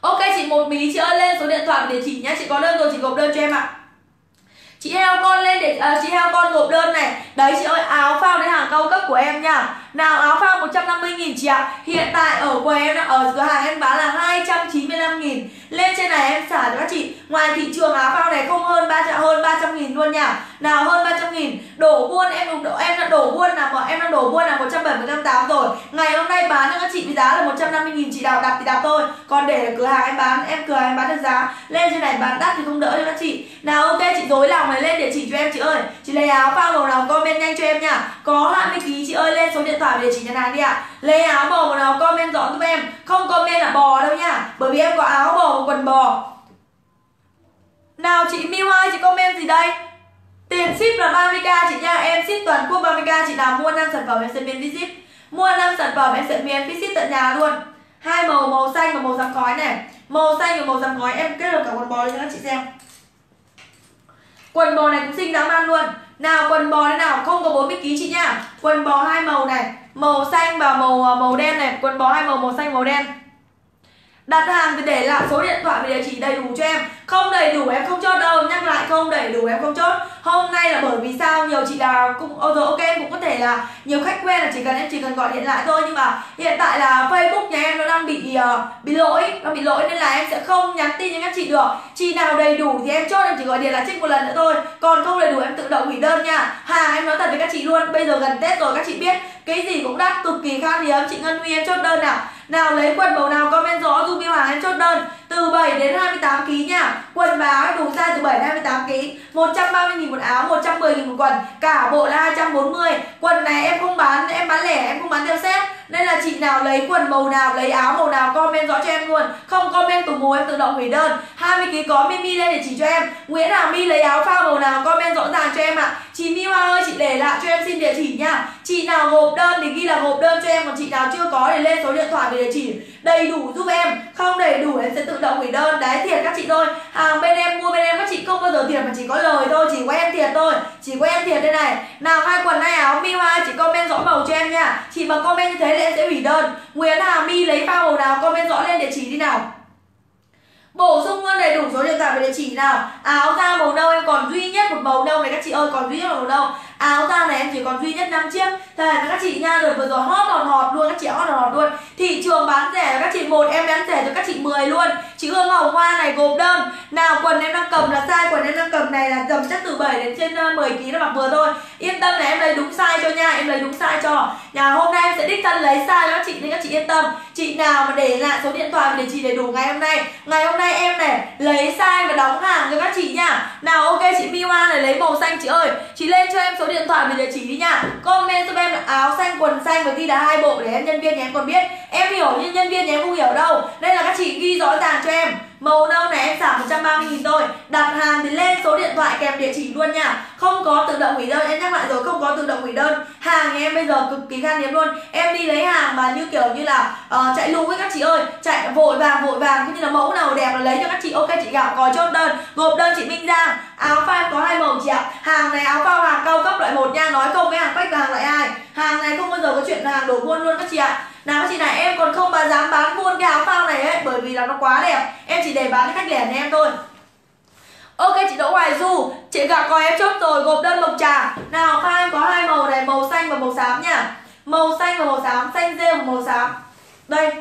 Ok chị một mí chị ơi lên số điện thoại và địa chỉ nhá. Chị có đơn rồi chị gộp đơn cho em ạ. Chị heo con lên để uh, chị heo con gộp đơn này. Đấy chị ơi áo phao đến hàng cao cấp của em nha nào, áo phao 150 000 chị ạ. Hiện tại ở quầy em ở cửa hàng em bán là 295 000 lên trên này em xả cho các chị. Ngoài thị trường áo phao này không hơn 300 hơn 300 000 luôn nha. Nào, hơn 300 000 đổ buôn em đổ em đã đổ buôn là em đang đổ buôn là 170 180 rồi. Ngày hôm nay bán cho các chị với giá là 150 000 chị nào đặt thì đặt thôi. Còn để ở cửa hàng em bán em cửa hàng em bán được giá. Lên trên này bán đắt thì không đỡ cho các chị. Nào, ok, chị dối lòng này lên địa chỉ cho em, chị ơi. Chị lấy áo phao màu nào comment nhanh cho em nha. Có 20 kg chị ơi, lên số điện thoại địa chỉ nhà hàng đi ạ. Lấy áo màu nào comment rõ giúp em. Không comment là bò đâu nha. Bởi vì em có áo bò và quần bò. Nào chị Miu ơi, chị comment gì đây? Tiền ship là 30k chị nha. Em ship toàn quốc 30k Chị nào mua 5 sản phẩm em sẽ miễn phí ship. Mua 5 sản phẩm em sẽ miễn phí ship tận nhà luôn. Hai màu màu xanh và màu răng khói này. Màu xanh và màu răng khói em kết hợp cả quần bò cho các chị xem. Quần bò này cũng xinh dám man luôn. Nào, quần bò thế nào, không có 40 kg chị nha Quần bò hai màu này, Màu xanh và màu à, màu đen này. Quần bò hai màu màu xanh, màu đen. Đặt hàng thì để lại số điện thoại và địa chỉ đầy đủ cho em. Không đầy đủ em không chốt đâu Nhắc lại không đầy đủ em không chốt. Hôm nay là bởi vì sao? Nhiều chị là cũng oh, rồi ok em cũng có thể là nhiều khách quen là chỉ cần em chỉ cần gọi điện lại thôi. Nhưng mà hiện tại là Facebook nhà em nó đang bị uh, bị lỗi Nó bị lỗi nên là em sẽ không nhắn tin cho các chị được. Chị nào đầy đủ thì em chốt em chỉ gọi điện lại trích một lần nữa thôi. Còn không đầy đủ em tự động hủy đơn nha. Hàng em nói thật với các chị luôn Bây giờ gần Tết rồi các chị biết Cái gì cũng đắt cực kỳ khan hiếm. Chị Ngân Huy em chốt đơn nào? Nào lấy quần màu nào comment rõ giúp Biêu Hàng em chốt đơn từ 7 đến 28 kg nha. Quần và áo đủ size từ 7 đến 28 kg. 130 000 một áo, 110 000 một quần. Cả bộ là 240. Quần này em không bán, em bán lẻ, em không bán theo set. Nên là chị nào lấy quần màu nào, lấy áo màu nào comment rõ cho em luôn. Không comment tủ mù em tự động hủy đơn. 20 kg có Mimi lên để chỉ cho em. Nguyễn Hà mi lấy áo phao màu nào comment rõ ràng cho em ạ. À. Chị Mi Hoa ơi chị để lại cho em xin địa chỉ nha. Chị nào gộp đơn thì ghi là gộp đơn cho em còn chị nào chưa có thì lên số điện thoại về địa chỉ đầy đủ giúp em. Không đầy đủ em sẽ tự động hủy đơn. Đấy thiệt các chị thôi. Hàng bên em mua bên em các chị không bao giờ thiệt mà chỉ có lời thôi, chỉ có em thiệt thôi. Chỉ có em thiệt đây này. Nào hai quần hai à? áo Mi Hoa chị comment rõ màu cho em nha. Chị mà comment như thế thì em sẽ hủy đơn. Nguyễn Hà mi lấy phao màu nào comment rõ lên địa chỉ đi nào. Bổ sung luôn đầy đủ số điện thoại và địa chỉ nào Áo da màu nâu em còn duy nhất một màu nâu này các chị ơi Còn duy nhất một màu nâu Áo da này em chỉ còn duy nhất 5 chiếc. Thế các chị nha, Đợt vừa rồi hot hòn hot luôn, Các chị hot hot luôn. Thị trường bán rẻ các chị một, Em bán rẻ cho các chị 10 luôn. Chị Hương Hồng Hoa này gộp đơn. Nào, quần em đang cầm là size Quần em đang cầm này là tầm chất từ 7 đến trên ờ, 10 kg là mặc vừa thôi. Yên tâm là em lấy đúng size cho nha, Em lấy đúng size cho. Nhà hôm nay em sẽ đích thân lấy size cho các chị Nên các chị yên tâm. Chị nào mà để lại số điện thoại để chị đầy đủ ngày hôm nay. Ngày hôm nay em này, lấy size và đóng hàng cho các chị nha. Nào, ok, chị mi hoa này lấy màu xanh chị ơi. Chị lên cho em số điện thoại và địa chỉ đi nha. Comment giúp em là áo xanh, quần xanh và ghi là hai bộ để em nhân viên nhà em còn biết. Em hiểu nhưng nhân viên nhà em không hiểu đâu. Đây là các chị ghi rõ ràng cho em. Màu nâu này em giảm 130 nghìn thôi. Đặt hàng thì lên số điện thoại kèm địa chỉ luôn nha. Không có tự động hủy đơn Em nhắc lại rồi không có tự động hủy đơn. Hàng em bây giờ cực kỳ khan hiếm luôn. Em đi lấy hàng mà như kiểu như là uh, chạy lù với các chị ơi. Chạy vội vàng vội vàng Cũng như là mẫu nào đẹp là lấy cho các chị. Ok chị gạo còi chốt đơn. Gộp đơn chị Minh Giang. Áo phao có hai màu chị ạ. Hàng này áo phao hàng cao cấp loại một nha. Nói không với hàng quách và hàng loại hai. Hàng này không bao giờ có chuyện hàng đổ buôn luôn các chị ạ nào chị này, em còn không bà dám bán buôn cái áo phao này ấy, bởi vì là nó quá đẹp. Em chỉ để bán cho khách lẻ nhà em thôi. Ok, chị Đỗ Hoài Du, Chị gạo coi em chốt rồi, gộp đơn mộc trà. Nào pha em có hai màu này, Màu xanh và màu xám nha. Màu xanh và màu xám, Xanh rêu và màu xám. Đây.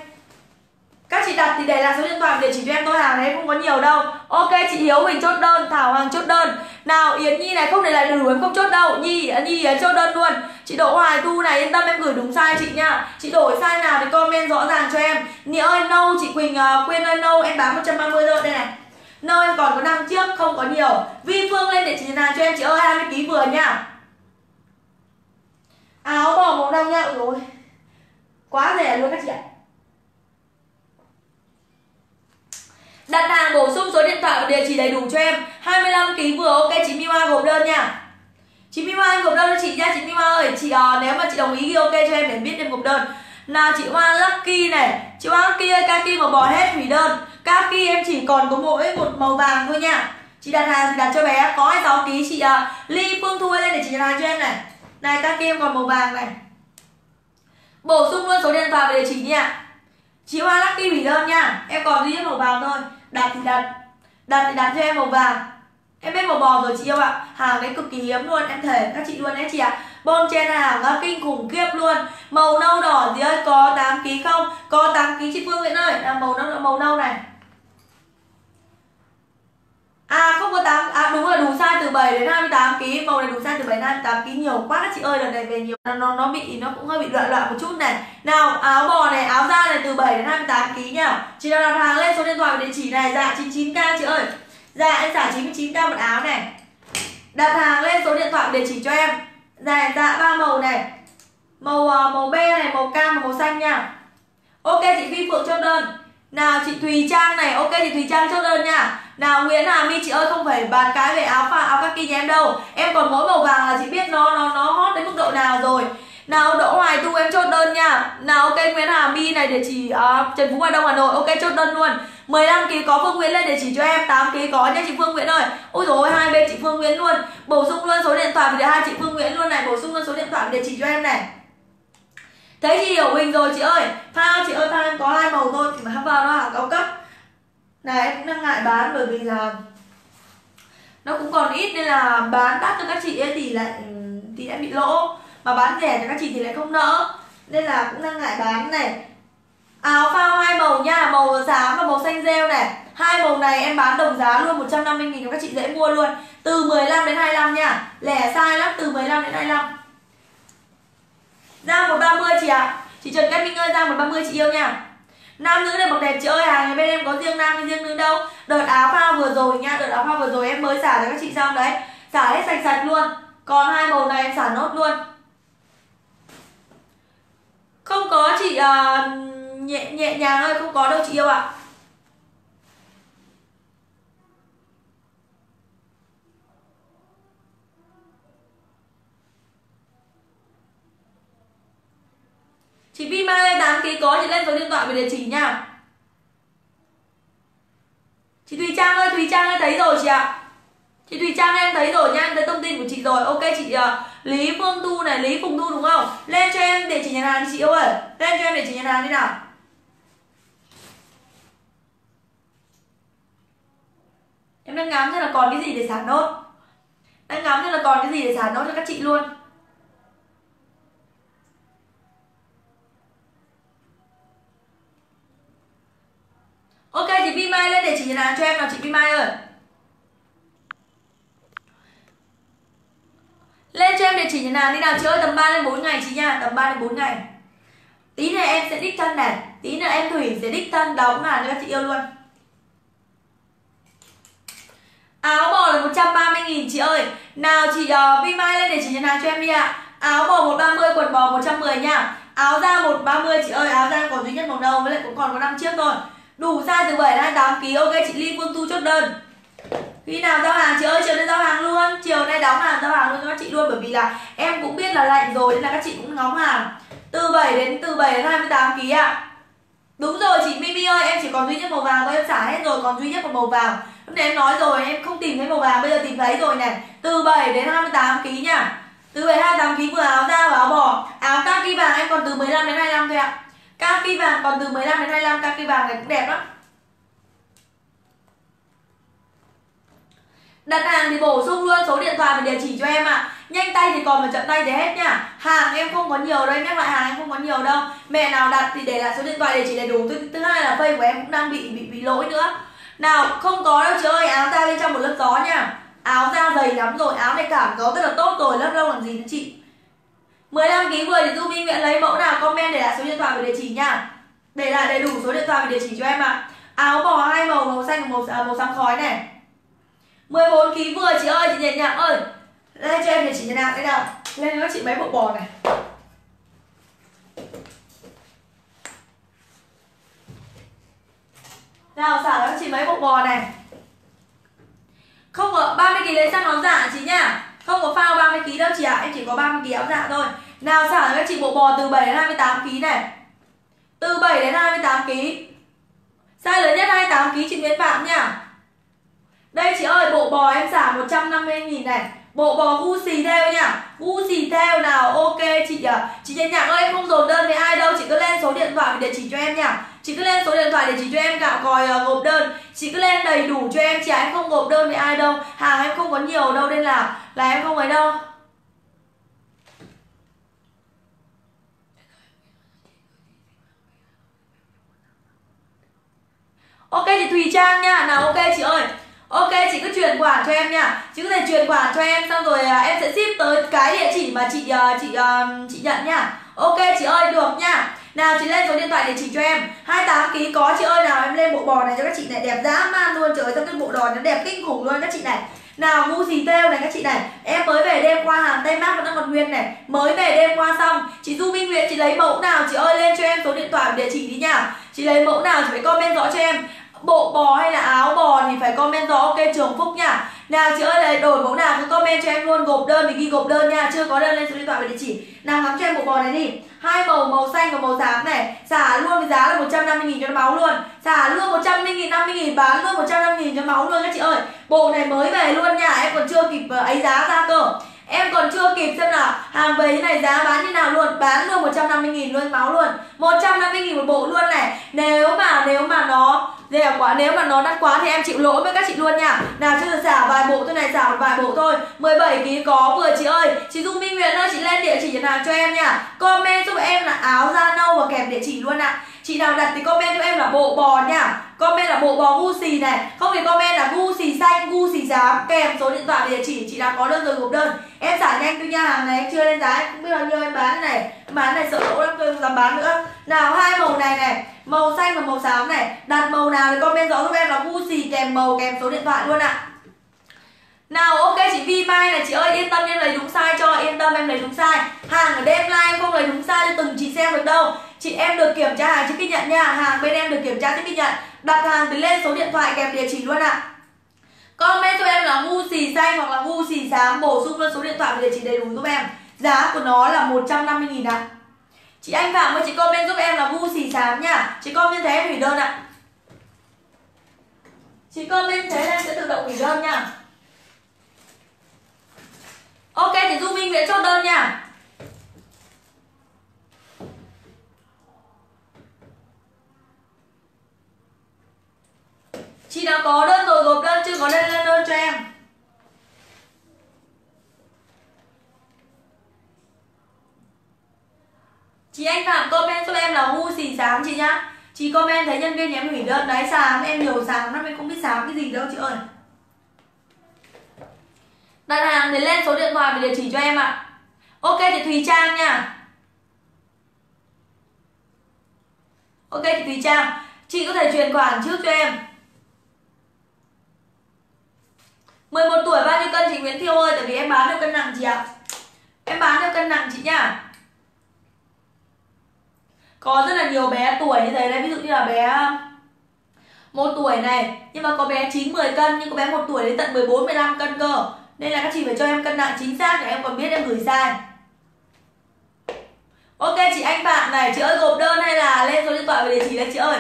Các chị đặt thì để lại số điện thoại để chỉ cho em tôi hàng này, không có nhiều đâu. Ok, chị hiếu mình chốt đơn, thảo hoàng chốt đơn. Nào, yến nhi này không để lại đủ em không chốt đâu. Nhi à, nhi yến chốt đơn luôn chị đỗ hoài thu này yên tâm em gửi đúng size chị nha chị đổi size nào thì comment rõ ràng cho em. Nị ơi nâu chị quỳnh uh, quyên ơi nâu em bán 130 thôi đây này. Nâu em còn có năm chiếc không có nhiều. Vi phương lên để chị hàng cho em chị ơi 20 kg vừa nha. Áo bò màu đen nha. Rồi quá rẻ luôn các chị ạ. Đặt hàng bổ sung số điện thoại và địa chỉ đầy đủ cho em. 25 kg vừa ok chị Miwa gộp đơn nha. Chị em gộp đơn cho chị nha chị Miwa ơi. Chị uh, nếu mà chị đồng ý ghi ok cho em để biết em gộp đơn. Nào chị Hoa Lucky này. Chị Hoa Lucky ơi Kaki mà bỏ hết hủy đơn. Kaki em chỉ còn có mỗi một màu vàng thôi nha. Chị đặt hàng thì đặt cho bé. Có 26 ký chị uh, Ly Phương Thu lên để chị đặt hàng cho em này. Này Kaki em còn màu vàng này. Bổ sung luôn số điện thoại và địa chỉ nha. Chị Hoa Lucky hủy đơn nha. Em còn duy nhất màu vàng thôi. Đặt thì đặt. Đặt thì đặt cho em màu vàng. Em biết màu bò rồi chị yêu ạ? Hàng đấy cực kỳ hiếm luôn Em thề các chị luôn đấy chị ạ. À. Bon chen hàng nó kinh khủng khiếp luôn. Màu nâu đỏ gì ơi Có 8kg không? Có 8kg chị Phương Nguyễn ơi. Là Màu nâu màu nâu này. À không có 8 À đúng rồi đủ size từ 7 đến 28 kg Màu này đủ size từ 7 đến 28 kg nhiều quá các chị ơi Lần này về nhiều. Nó nó, nó bị nó cũng hơi bị loạn loạn một chút này. Nào áo bò này áo da này từ 7 đến 28 kg nhá Chị nào đặt hàng lên số điện thoại và địa chỉ này. Dạ 99k chị ơi. Dạ em trả 99k một áo này. Đặt hàng lên số điện thoại địa chỉ cho em. Dạ dạ ba màu này. Màu ờ, màu be này, màu cam và màu xanh nha. Ok chị phi Phượng chốt đơn. Nào chị Thùy Trang này, ok chị Thùy Trang chốt đơn nha. Nào Nguyễn Hà My chị ơi không phải bàn cái về áo pha áo kaki nhà em đâu. Em còn mỗi màu vàng là chị biết nó nó nó hot đến mức độ nào rồi. Nào Đỗ Hoài Tu em chốt đơn nha. Nào ok Nguyễn Hà My này địa chỉ uh, ờ, Trần Phú Hoài Đông Hà Nội. Ok chốt đơn luôn. 15 kg có Phương Nguyễn lên địa chỉ cho em 8 kg có nha chị Phương Nguyễn ơi. Ôi dồi hai bên chị Phương Nguyễn luôn. Bổ sung luôn số điện thoại để hai chị Phương Nguyễn luôn này, Bổ sung luôn số điện thoại địa chỉ cho em này. Thấy chị hiểu hình rồi, chị ơi. Phao chị ơi phao em có hai màu thôi, Thì mà vào nó hàng cao cấp. Này, em cũng đang ngại bán bởi vì là Nó cũng còn ít nên là bán đắt cho các chị ấy thì lại ừ, thì em bị lỗ. Mà bán rẻ cho các chị thì lại không nỡ. Nên là cũng đang ngại bán này. Áo phao hai màu nha, màu xám và màu xanh rêu này. Hai màu này em bán đồng giá luôn 150 nghìn cho các chị dễ mua luôn. Từ 15 đến 25 nha. Lẻ sai lắm, từ 15 đến 25 Ra 130 chị ạ. À. Chị Trần Cát Minh ơi, ra 130 chị yêu nha. Nam nữ này mặc đẹp chị ơi, hàng bên em có riêng nam hay riêng nữ đâu. Đợt áo phao vừa rồi nha, đợt áo phao vừa rồi em mới xả cho các chị xong đấy. Xả hết sạch sạch luôn. Còn hai màu này em xả nốt luôn. Không có chị uh, nhẹ nhẹ nhàng thôi không có đâu chị yêu ạ. À. Chị Vi Mai ơi 8 ký có chị lên số điện thoại về địa chỉ nha. Chị Thùy Trang ơi Thùy Trang ơi thấy rồi chị ạ. Chị Thùy Trang em thấy rồi nha Em thấy thông tin của chị rồi. Ok chị uh, Lý Phương Tu này Lý Phùng Tu đúng không? Lên cho em địa chỉ nhà hàng đi chị ơi. Lên cho em địa chỉ nhà hàng đi nào. Em đang ngắm xem là còn cái gì để xả nốt. Đang ngắm xem là còn cái gì để xả nốt cho các chị luôn. Ok, chị Vi Mai lên để chị làm cho em nào, chị Vi Mai ơi. Lên cho em địa chỉ nhà nào đi nào, chị ơi, tầm 3 đến 4 ngày chị nha, tầm 3 đến 4 ngày. Tí nữa em sẽ đích thân này tí nữa em thủy sẽ đích thân đóng là cho các chị yêu luôn. Áo bò là 130 nghìn chị ơi. Nào chị ờ, uh, Vi Mai lên để chị nhận hàng cho em đi ạ. À. Áo bò 130 quần bò 110 nha. Áo da 130 chị ơi Áo da còn duy nhất màu nâu với lại cũng còn có 5 chiếc thôi. Đủ size từ 7 đến 28 kg Ok chị Ly Phương Tu chốt đơn. Khi nào giao hàng chị ơi chiều nay giao hàng luôn. Chiều nay đóng hàng giao hàng luôn cho các chị luôn bởi vì là em cũng biết là lạnh rồi nên là các chị cũng ngóng hàng. Từ 7 đến từ 7 đến 28 kg ạ. À. đúng rồi chị Mimi ơi em chỉ còn duy nhất màu vàng thôi em xả hết rồi còn duy nhất một màu vàng lúc nãy em nói rồi em không tìm thấy màu vàng bây giờ tìm thấy rồi này. Từ 7 đến 28 kg nha. Từ 7 đến 28 kg vừa áo da và áo bò. Áo kaki vàng em còn từ 15 đến 25 thôi ạ. Kaki vàng còn từ 15 đến 25 kaki vàng này cũng đẹp lắm. Đặt hàng thì bổ sung luôn số điện thoại và địa chỉ cho em ạ. À. Nhanh tay thì còn mà chậm tay thì hết nha. Hàng em không có nhiều đâu, em nhắc lại hàng em không có nhiều đâu. Mẹ nào đặt thì để lại số điện thoại địa chỉ đầy đủ. Thứ, thứ hai là face của em cũng đang bị bị bị lỗi nữa nào không có đâu chị ơi áo da bên trong một lớp gió nha. Áo da dày lắm rồi áo này cảm gió rất là tốt rồi lớp lông làm gì nữa chị? 15 kg vừa thì Du Minh Nguyễn lấy mẫu nào comment để lại số điện thoại và địa chỉ nha. Để lại đầy đủ số điện thoại và địa chỉ cho em ạ. À. áo bò hai màu màu xanh và màu à, màu xám khói này. 14 kg vừa chị ơi chị nhẹ nhàng ơi lên cho em địa chỉ nhà nào đây nào? Lên cho chị mấy bộ bò này. Nào, xả cho chị mấy bộ bò này. Không có 30 kg lấy sang áo dạ chị nhá? Không có phao 30 kg đâu chị ạ à. em chỉ có 30 kg áo dạ thôi. Nào, xả cho các chị bộ bò từ 7 đến 28 kg này. Từ 7 đến 28 kg size lớn nhất 28 kg chị Nguyễn Phạm nha đây chị ơi, bộ bò em xả 150.000 này. Bộ bò gu xì theo nha. Gu xì theo nào ok chị à Chị nhẹ nhàng ơi em không dồn đơn với ai đâu. Chị cứ lên số điện thoại và địa chỉ cho em nha. Chị cứ lên số điện thoại để chỉ cho em gạo còi uh, gộp đơn. Chị cứ lên đầy đủ cho em chị em không gộp đơn với ai đâu. Hàng em không có nhiều đâu nên là là em không ấy đâu. Ok thì Thùy Trang nha. Nào ok chị ơi. Ok chị cứ chuyển khoản cho em nha. Chị có thể chuyển khoản cho em xong rồi à, em sẽ ship tới cái địa chỉ mà chị à, chị à, chị nhận nha. Ok chị ơi được nha. Nào chị lên số điện thoại địa chỉ cho em. 28 kg có chị ơi nào em lên bộ bò này cho các chị này. Đẹp dã man luôn trời ơi cái bộ đòn nó đẹp kinh khủng luôn các chị này. Nào ngu gì têu này các chị này. Em mới về đêm qua hàng Tây Mát và đang còn Nguyên này. Mới về đêm qua xong Chị Du Minh Nguyễn chị lấy mẫu nào? Chị ơi lên cho em số điện thoại địa chỉ đi nha. Chị lấy mẫu nào? Chị phải comment rõ cho em bộ bò hay là áo bò thì phải comment rõ. Ok, trường phúc nha. Nào, chị ơi là đổi mẫu nào cứ comment cho em luôn. Gộp đơn thì ghi gộp đơn nha. Chưa có đơn, lên số điện thoại và địa chỉ. Nào, ngắm cho em bộ bò này đi. Hai màu màu xanh và màu xám này. Xả luôn với giá là 150 nghìn cho nó máu luôn. Xả luôn 150 nghìn 50 nghìn, bán luôn 150 nghìn cho máu luôn các chị ơi. Bộ này mới về luôn nha. Em còn chưa kịp ờ, ấy giá ra cơ. Em còn chưa kịp xem nào. Hàng về như này giá bán như nào luôn. Bán luôn 150 nghìn luôn, máu luôn. 150 nghìn một bộ luôn này. Nếu mà nếu mà nó rẻ quá nếu mà nó đắt quá thì em chịu lỗi với các chị luôn nha. Nào chưa xả vài bộ tôi này xả một vài bộ thôi. 17 kg có vừa chị ơi. Chị dung minh Nguyễn ơi chị lên địa chỉ nào cho em nha. Comment giúp em là áo da nâu và kèm địa chỉ luôn ạ. À. Chị nào đặt thì comment cho em là bộ bò nha. Comment là bộ bò gu xì này. Không thì comment là gu xì xanh, gu xì giá Kèm số điện thoại địa chỉ Chị nào có đơn rồi gộp đơn. Em xả nhanh tôi nha hàng này em chưa lên giá Em không biết bao nhiêu em bán này. Bán này sợ lỗ lắm tôi không dám bán nữa. Nào hai màu này này. Màu xanh và màu xám này. Đặt màu nào thì comment rõ giúp em là gu xì kèm màu kèm số điện thoại luôn ạ. Nào, ok, chị Vi Mai này, chị ơi, yên tâm, em lấy đúng sai cho, yên tâm, em lấy đúng sai hàng ở đêm live em không lấy đúng sai cho từng chị xem được đâu. Chị em được kiểm tra hàng trước khi nhận nha. Hàng bên em được kiểm tra trước khi nhận. Đặt hàng thì lên số điện thoại kèm địa chỉ luôn ạ. Comment cho em là ngu xì xanh hoặc là ngu xì xám, bổ sung lên số điện thoại và địa chỉ đầy đủ giúp em. Giá của nó là 150 nghìn ạ chị anh Phạm ơi, chị comment giúp em là vu xì xám nha. Chị comment thế em hủy đơn ạ. Chị comment thế em sẽ tự động hủy đơn nha. Ok, thì du minh sẽ chốt đơn nha. Chị đã có đơn rồi, gộp đơn chưa có đơn lên đơn cho em. Chị anh Phạm comment giúp em là hu xì xám chị nhá. Chị comment thấy nhân viên nhà em hủy đơn đấy xám, em nhiều xám lắm, em không biết xám cái gì đâu chị ơi. Đặt hàng thì lên số điện thoại và địa chỉ cho em ạ. Ok chị Thùy Trang nha. Ok chị Thùy Trang, Chị có thể chuyển khoản trước cho em. 11 tuổi bao nhiêu cân chị Nguyễn Thiêu ơi? Tại vì em bán theo cân nặng chị ạ. Em bán theo cân nặng chị nhá. Có rất là nhiều bé tuổi như thế đấy Ví dụ như là bé um, một tuổi này. Nhưng mà có bé 9-10 cân Nhưng có bé một tuổi đến tận 14-15 cân cơ. Nên là các chị phải cho em cân nặng chính xác Để em còn biết em gửi sai. Ok chị anh bạn này Chị ơi gộp đơn hay là lên số điện thoại về địa chỉ đấy chị ơi?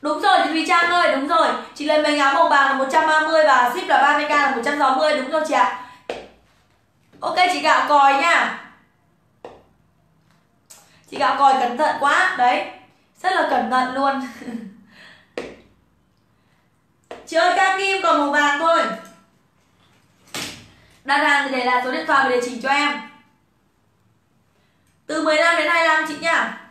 Đúng rồi chị Thùy Trang ơi, đúng rồi. Chị lên mình áo màu vàng là 130 và ship là 30k là 160 đúng rồi chị ạ. Ok, chị gạo còi nha. Chị gạo còi cẩn thận quá. Đấy, Rất là cẩn thận luôn. Chị ơi ca kim, còn màu vàng thôi. Đặt hàng thì để lại số điện thoại và địa chỉ cho em. Từ 15 đến 25 chị nha.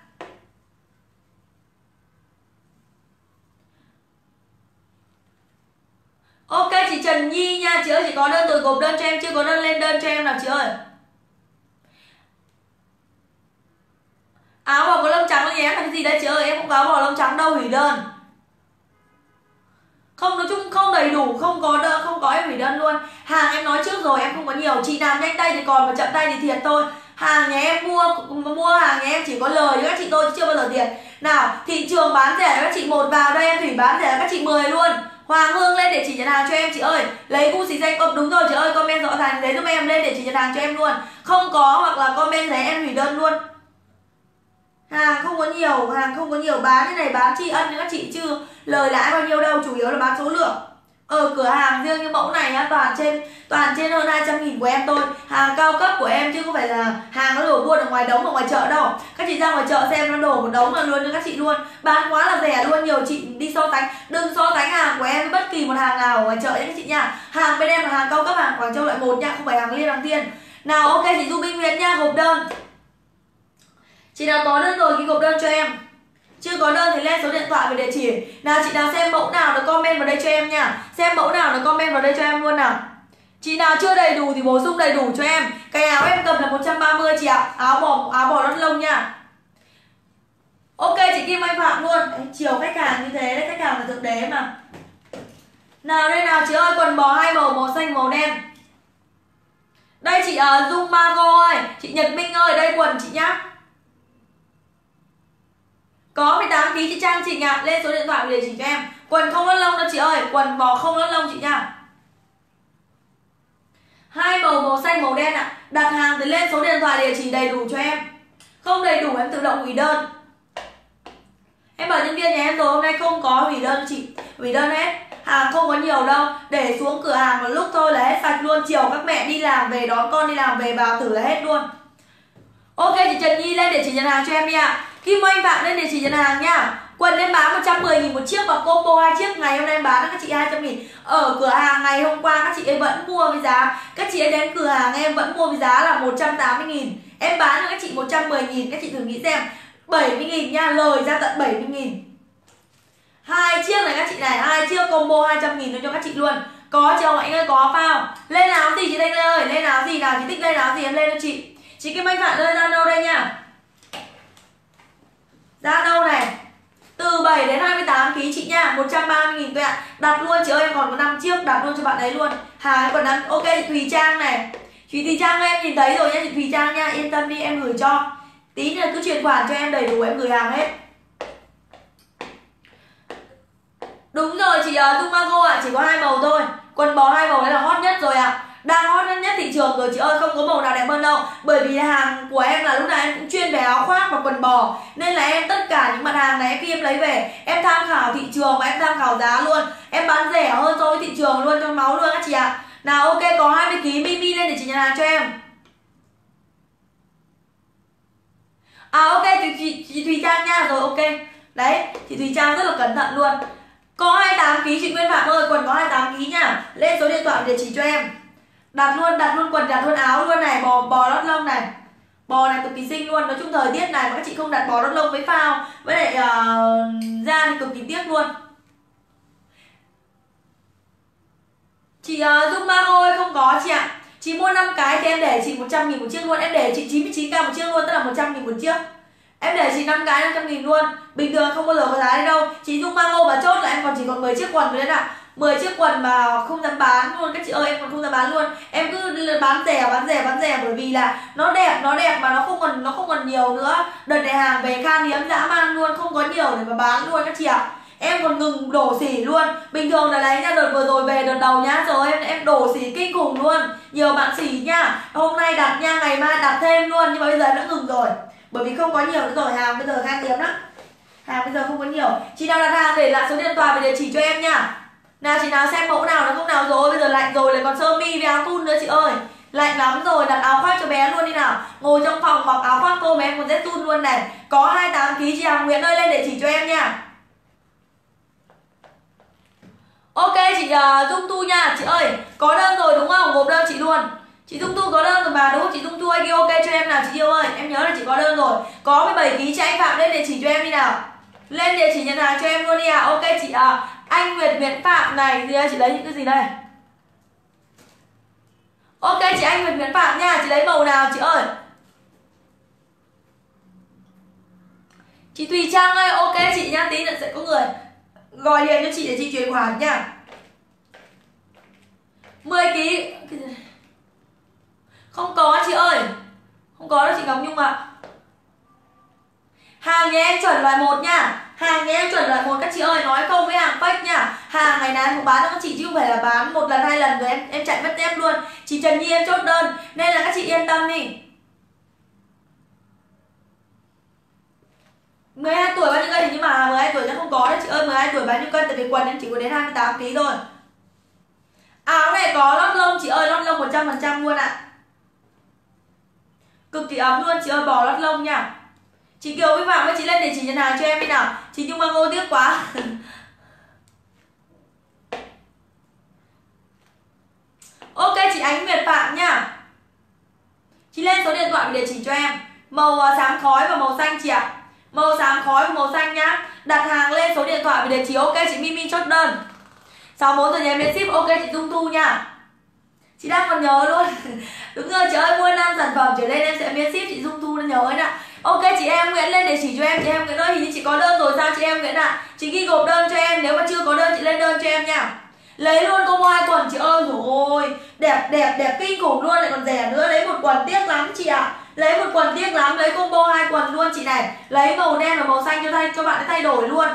Ok, chị Trần Nhi nha. Chị ơi, chị có đơn rồi gộp đơn cho em Chưa? Có đơn lên đơn cho em nào, chị ơi? Áo bò có lông trắng nhé Cái gì đấy chị ơi? Em không có áo bò lông trắng đâu, hủy đơn. Không, nói chung không đầy đủ, không có đơn không có em hủy đơn luôn. Hàng em nói trước rồi, em không có nhiều. Chị làm nhanh tay thì còn mà chậm tay thì thiệt thôi. Hàng nhà em mua mua hàng nhà em chỉ có lời với các chị thôi chưa bao giờ thiệt. Nào, thị trường bán rẻ các chị một vào đây em thủy bán rẻ các chị 10 luôn. Hoàng Hương lên để chỉ nhận hàng cho em chị ơi. Lấy cu xì xanh đúng rồi chị ơi comment rõ ràng lấy giúp em lên để chỉ nhận hàng cho em luôn. Không có hoặc là comment giấy em hủy đơn luôn. Hàng không có nhiều, hàng không có nhiều bán như này bán tri ân các chị chứ lời lãi bao nhiêu đâu, chủ yếu là bán số lượng ở cửa hàng riêng như mẫu này á toàn trên toàn trên hơn 200 nghìn của em thôi. Hàng cao cấp của em chứ không phải là hàng nó đổ buôn ở ngoài đống, ở ngoài chợ đâu. Các chị ra ngoài chợ xem nó đổ một đống là luôn cho các chị luôn. Bán quá là rẻ luôn, nhiều chị đi so sánh. Đừng so sánh hàng của em với bất kỳ một hàng nào ở ngoài chợ nhé các chị nha. Hàng bên em là hàng cao cấp, hàng Quảng Châu loại một nha, không phải hàng liên, hàng tiên nào, ok, chị Du Minh Nguyễn nha, hộp đơn. Chị nào có đơn rồi, ghi hộp đơn cho em chưa có đơn thì lên số điện thoại và địa chỉ. Nào chị nào xem mẫu nào nó comment vào đây cho em nha. Xem mẫu nào nó comment vào đây cho em luôn nào. Chị nào chưa đầy đủ thì bổ sung đầy đủ cho em. Cái áo em cầm là 130 chị ạ. Áo bò, áo bò lót lông nha. Ok chị Kim Anh Phạm luôn. Đấy, Chiều khách hàng như thế đấy Khách hàng là thượng đế mà. Nào đây nào chị ơi Quần bò hai màu màu xanh màu đen. Đây chị uh, Dung Mago ơi Chị Nhật Minh ơi đây quần chị nhá. Có 18 kg chị Trang, chị ạ à. Lên số điện thoại để chỉ cho em. Quần không lót lông đâu chị ơi, Quần bò không lót lông chị nha. Hai màu màu xanh màu đen ạ. À. đặt hàng thì lên số điện thoại địa chỉ đầy đủ cho em. Không đầy đủ em tự động hủy đơn. Em bảo nhân viên nhà em rồi, hôm nay không có hủy đơn chị, hủy đơn hết. Hàng không có nhiều đâu. Để xuống cửa hàng một lúc thôi là hết sạch luôn. Chiều các mẹ đi làm về, đón con đi làm về, vào thử là hết luôn. Ok, chị trần nhi lên để chị nhận hàng cho em đi ạ kim anh phạm lên địa chị nhận hàng nha. Quần em bán 110 nghìn một chiếc và combo hai chiếc. Ngày hôm nay em bán các chị 200 nghìn. Ở cửa hàng ngày hôm qua các chị ấy vẫn mua với giá, Các chị ấy đến cửa hàng em vẫn mua với giá là 180 nghìn. Em bán cho các chị 110 nghìn, Các chị thử nghĩ xem. 70 nghìn nha, lời ra tận 70 nghìn. Hai chiếc này các chị này, hai chiếc combo 200 nghìn cho các chị luôn. Có chưa anh ơi, có phao lên áo gì chị thanh ơi? Lên áo gì nào? Chị thích lên áo gì em lên cho chị. Chị kim anh phạm ơi, ra đâu đây nha? Ra đâu này? Từ 7 đến 28 ký chị nha 130 nghìn tuệ đặt luôn chị ơi em còn có 5 chiếc đặt luôn cho bạn ấy luôn. Hàng còn năm ok chị Thùy Trang này. Chị Thùy Trang em nhìn thấy rồi nha chị Thùy Trang nha yên tâm đi em gửi cho. Tí nữa cứ chuyển khoản cho em đầy đủ em gửi hàng hết. Đúng rồi chị ờ, uh, Tumago ạ à, chỉ có hai màu thôi. Quần bò hai màu đấy là hot nhất rồi ạ. à đang hot nhất thị trường rồi chị ơi không có màu nào đẹp hơn đâu. Bởi vì hàng của em là lúc nào em cũng chuyên về áo khoác và quần bò. Nên là em tất cả những mặt hàng này khi em lấy về em tham khảo thị trường và em tham khảo giá luôn. Em bán rẻ hơn so với thị trường luôn trong máu luôn các chị ạ. À. nào ok có 20 kg mini lên để chị nhận hàng cho em. À ok chị, chị, chị Thùy Trang nha. Rồi ok. Đấy chị Thùy Trang rất là cẩn thận luôn. Có 28 kg chị Nguyên Phạm ơi Quần có 28 kg nha. Lên số điện thoại để chỉ cho em đặt luôn đặt luôn quần đặt luôn áo luôn này bò bò lót lông này. Bò này cực kỳ xinh luôn nói chung thời tiết này mà các chị không đặt bò lót lông với phao với lại uh, da thì cực kỳ tiếc luôn. Chị ờ, uh, dung ma ơi không có chị ạ. Chị mua 5 cái thì em để chị 100 nghìn một chiếc luôn. Em để chị 99k một chiếc luôn tức là 100 nghìn một chiếc. Em để chị 5 cái 500 nghìn luôn. Bình thường không bao giờ có giá đấy đâu. Chị dung mang và chốt là em còn chỉ còn 10 chiếc quần nữa đấy ạ. 10 chiếc quần mà không dám bán luôn, các chị ơi, em còn không dám bán luôn. Em cứ bán rẻ bán rẻ bán rẻ, bởi vì là nó đẹp nó đẹp mà nó không còn, nó không còn nhiều nữa. Đợt này hàng về khan hiếm dã man luôn, không có nhiều để mà bán luôn các chị ạ. Em còn ngừng đổ xỉ luôn. Bình thường là lấy nha, đợt vừa rồi về, đợt đầu nhá rồi em em đổ xỉ kinh khủng luôn. Nhiều bạn xỉ nha hôm nay đặt nha, ngày mai đặt thêm luôn, nhưng mà bây giờ đã ngừng rồi. Bởi vì không có nhiều nữa rồi, hàng bây giờ khan hiếm lắm. Hàng bây giờ không có nhiều. Chị nào đặt hàng để lại số điện thoại và địa chỉ cho em nha nào chị nào xem mẫu nào nó không nào rồi? Bây giờ lạnh rồi lại còn sơ mi với áo thun nữa chị ơi. Lạnh lắm rồi đặt áo khoác cho bé luôn đi nào. Ngồi trong phòng mặc áo khoác cô bé còn rét tun luôn này. Có 28 kg chị Hằng Nguyễn ơi lên để chỉ cho em nha. Ok chị uh, Dung Tu nha. Chị ơi có đơn rồi đúng không? Gộp đơn chị luôn. Chị Dung Tu có đơn rồi mà đúng không? Chị Dung Tu ghi ok cho em nào chị yêu ơi. Em nhớ là chị có đơn rồi. Có 17 kg cho anh Phạm lên để chỉ cho em đi nào. Lên địa chỉ nhận hàng cho em luôn đi à. Ok chị à, anh Nguyệt Nguyễn Phạm này, thì chị lấy những cái gì đây? Ok, chị anh Nguyệt Nguyễn Phạm nha, chị lấy màu nào chị ơi? Chị Thùy Trang ơi, ok chị nha tí nữa sẽ có người gọi điện cho chị để chị chuyển khoản nha. 10 ký không có chị ơi, không có đâu chị Ngọc Nhung ạ. À. Hàng nhà em chuẩn loại một nha. Hàng nhà em chuẩn là một các chị ơi, Nói không với hàng fake nha. Hàng ngày nào em cũng bán cho các chị chứ không phải là bán một lần, hai lần rồi em em chạy mất tép luôn. Chị Trần Nhi em chốt đơn, Nên là các chị yên tâm đi. 12 tuổi bao nhiêu cân? Thì nhưng mà 12 tuổi chắc không có đấy chị ơi. 12 tuổi bao nhiêu cân? Tại vì quần em chỉ có đến 28 kg thôi. Áo này có lót lông chị ơi, lót lông 100% luôn ạ. Cực kỳ ấm luôn chị ơi, bò lót lông nha chị kiều vi phạm với chị lên để chỉ nhận hàng cho em đi nào. Chị nhung mang ô tiếc quá. Ok, chị ánh nguyệt phạm nha. Chị lên số điện thoại để chỉ cho em. Màu à, xám khói và màu xanh chị ạ. Màu, xám khói và màu xanh nhá. Đặt hàng lên số điện thoại để chỉ. Ok, chị mimi chốt đơn. 64 giờ nhà miễn ship. Ok, chị dung thu nha. Chị đang còn nhớ luôn. Đúng rồi, chị ơi, mua năm sản phẩm trở lên em sẽ miễn ship. Chị dung thu nhớ ấy nè ok, chị em nguyễn lên để chỉ cho em. Chị em nguyễn ơi, hình như chị có đơn rồi. Sao chị em nguyễn ạ? À? chị ghi gộp đơn cho em. Nếu mà chưa có đơn, chị lên đơn cho em nha. Lấy luôn combo hai quần, chị ơi. Rồi ôi đẹp đẹp đẹp kinh khủng luôn. Lại còn rẻ nữa. Lấy một quần tiếc lắm, chị ạ. À. lấy một quần tiếc lắm. Lấy combo hai quần luôn, chị này. Lấy màu đen và màu xanh cho thay, cho bạn thay đổi luôn.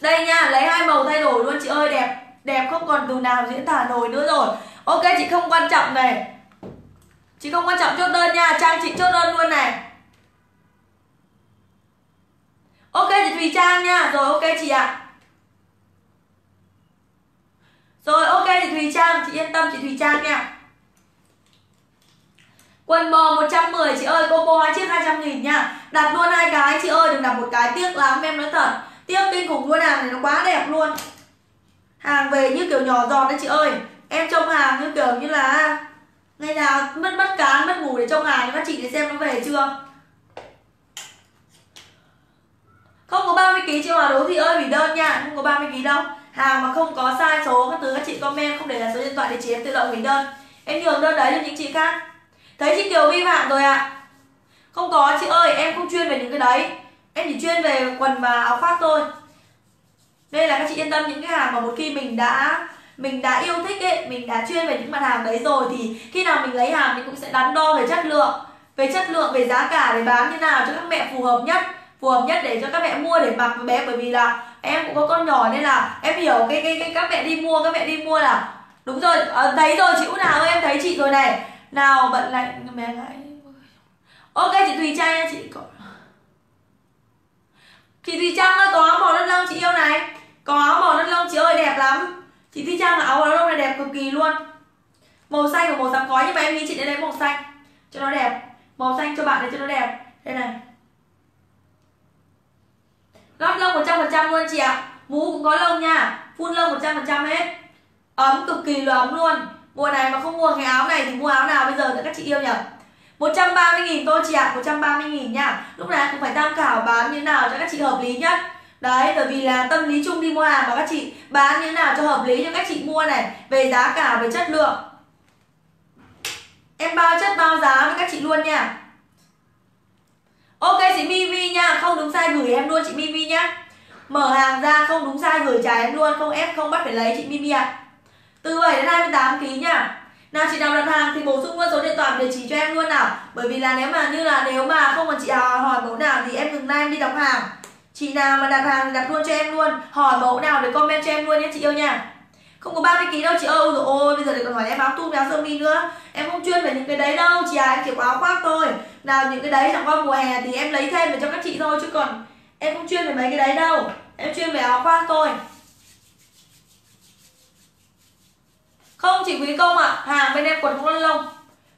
Đây nha, lấy hai màu thay đổi luôn, chị ơi. Đẹp đẹp không còn từ nào diễn tả nổi nữa rồi. Ok, chị không quan trọng này. Chị không quan trọng chốt đơn nha. Trang chị chốt đơn luôn này ok chị thùy trang nha. Rồi ok chị ạ. À. rồi ok chị thùy trang chị yên tâm chị thùy trang nha. Quần bò 110 chị ơi, combo hai chiếc 200 nghìn nha. Đặt luôn hai cái chị ơi, đừng đặt một cái tiếc lắm em nói thật. Tiếc kinh khủng luôn hàng này nó quá đẹp luôn. Hàng về như kiểu nhỏ giọt đấy chị ơi. Em trông hàng như kiểu như là Ngày nào mất mất cán, mất ngủ để trông hàng các chị để xem nó về chưa? Không có 30 kg chị mà Đỗ thì ơi hủy đơn nha Không có 30 kg đâu. Hàng mà không có sai số các thứ các chị comment không để là số điện thoại để chị em tự động hủy đơn. Em nhường đơn đấy cho những chị khác. Thấy chị Kiều vi phạm rồi ạ. À. Không có chị ơi em không chuyên về những cái đấy. Em chỉ chuyên về quần và áo khoác thôi. Đây là các chị yên tâm những cái hàng mà một khi mình đã mình đã yêu thích ấy, mình đã chuyên về những mặt hàng đấy rồi thì khi nào mình lấy hàng thì cũng sẽ đắn đo về chất lượng về chất lượng về giá cả để bán như nào cho các mẹ phù hợp nhất phù hợp nhất để cho các mẹ mua để mặc với bé bởi vì là em cũng có con nhỏ nên là em hiểu cái cái, cái các mẹ đi mua các mẹ đi mua là đúng rồi à, thấy rồi chị nào em thấy chị rồi này. Nào bận lạnh bé lại. Ok chị thùy trang nha chị có chị thùy trang ơi có áo màu đất lông chị yêu này. Có áo màu đất lông chị ơi đẹp lắm. Chị thùy trang là áo màu đất lông này đẹp cực kỳ luôn. Màu xanh và màu xám khói nhưng mà em nghĩ chị nên lấy màu xanh cho nó đẹp. Màu xanh cho bạn để cho nó đẹp. Đây này lót lông 100% luôn chị ạ. Mũ cũng có lông nha. Phun lông 100% hết. Ấm cực kỳ là ấm luôn. Mùa này mà không mua cái áo này thì mua áo nào bây giờ các chị yêu nhỉ? 130 nghìn thôi chị ạ à, 130 nghìn nha. Lúc này cũng phải tham khảo bán như thế nào cho các chị hợp lý nhất. Đấy, bởi vì là tâm lý chung đi mua hàng mà các chị bán như thế nào cho hợp lý cho các chị mua này Về giá cả, về chất lượng. Em bao chất bao giá với các chị luôn nha. Ok chị Mimi nha, không đúng sai gửi em luôn chị Mimi nhá. Mở hàng ra không đúng sai gửi trả em luôn, không ép không bắt phải lấy chị Mimi ạ. À. Từ 7 đến 28 kg nha. Nào chị nào đặt hàng thì bổ sung luôn số điện thoại để chỉ cho em luôn nào. Bởi vì là nếu mà như là nếu mà không còn chị nào hỏi mẫu nào thì em dừng like em đi đọc hàng. Chị nào mà đặt hàng thì đặt luôn cho em luôn. Hỏi mẫu nào để comment cho em luôn nhé chị yêu nha không có 30 kg đâu chị ơi. Rồi ôi bây giờ lại còn hỏi em áo thun áo sơ mi nữa. Em không chuyên về những cái đấy đâu chị à em chỉ có áo khoác thôi. Nào những cái đấy chẳng qua mùa hè thì em lấy thêm về cho các chị thôi chứ còn em không chuyên về mấy cái đấy đâu. Em chuyên về áo khoác thôi. Không chị quý công ạ. À, hàng bên em quần không lông lông.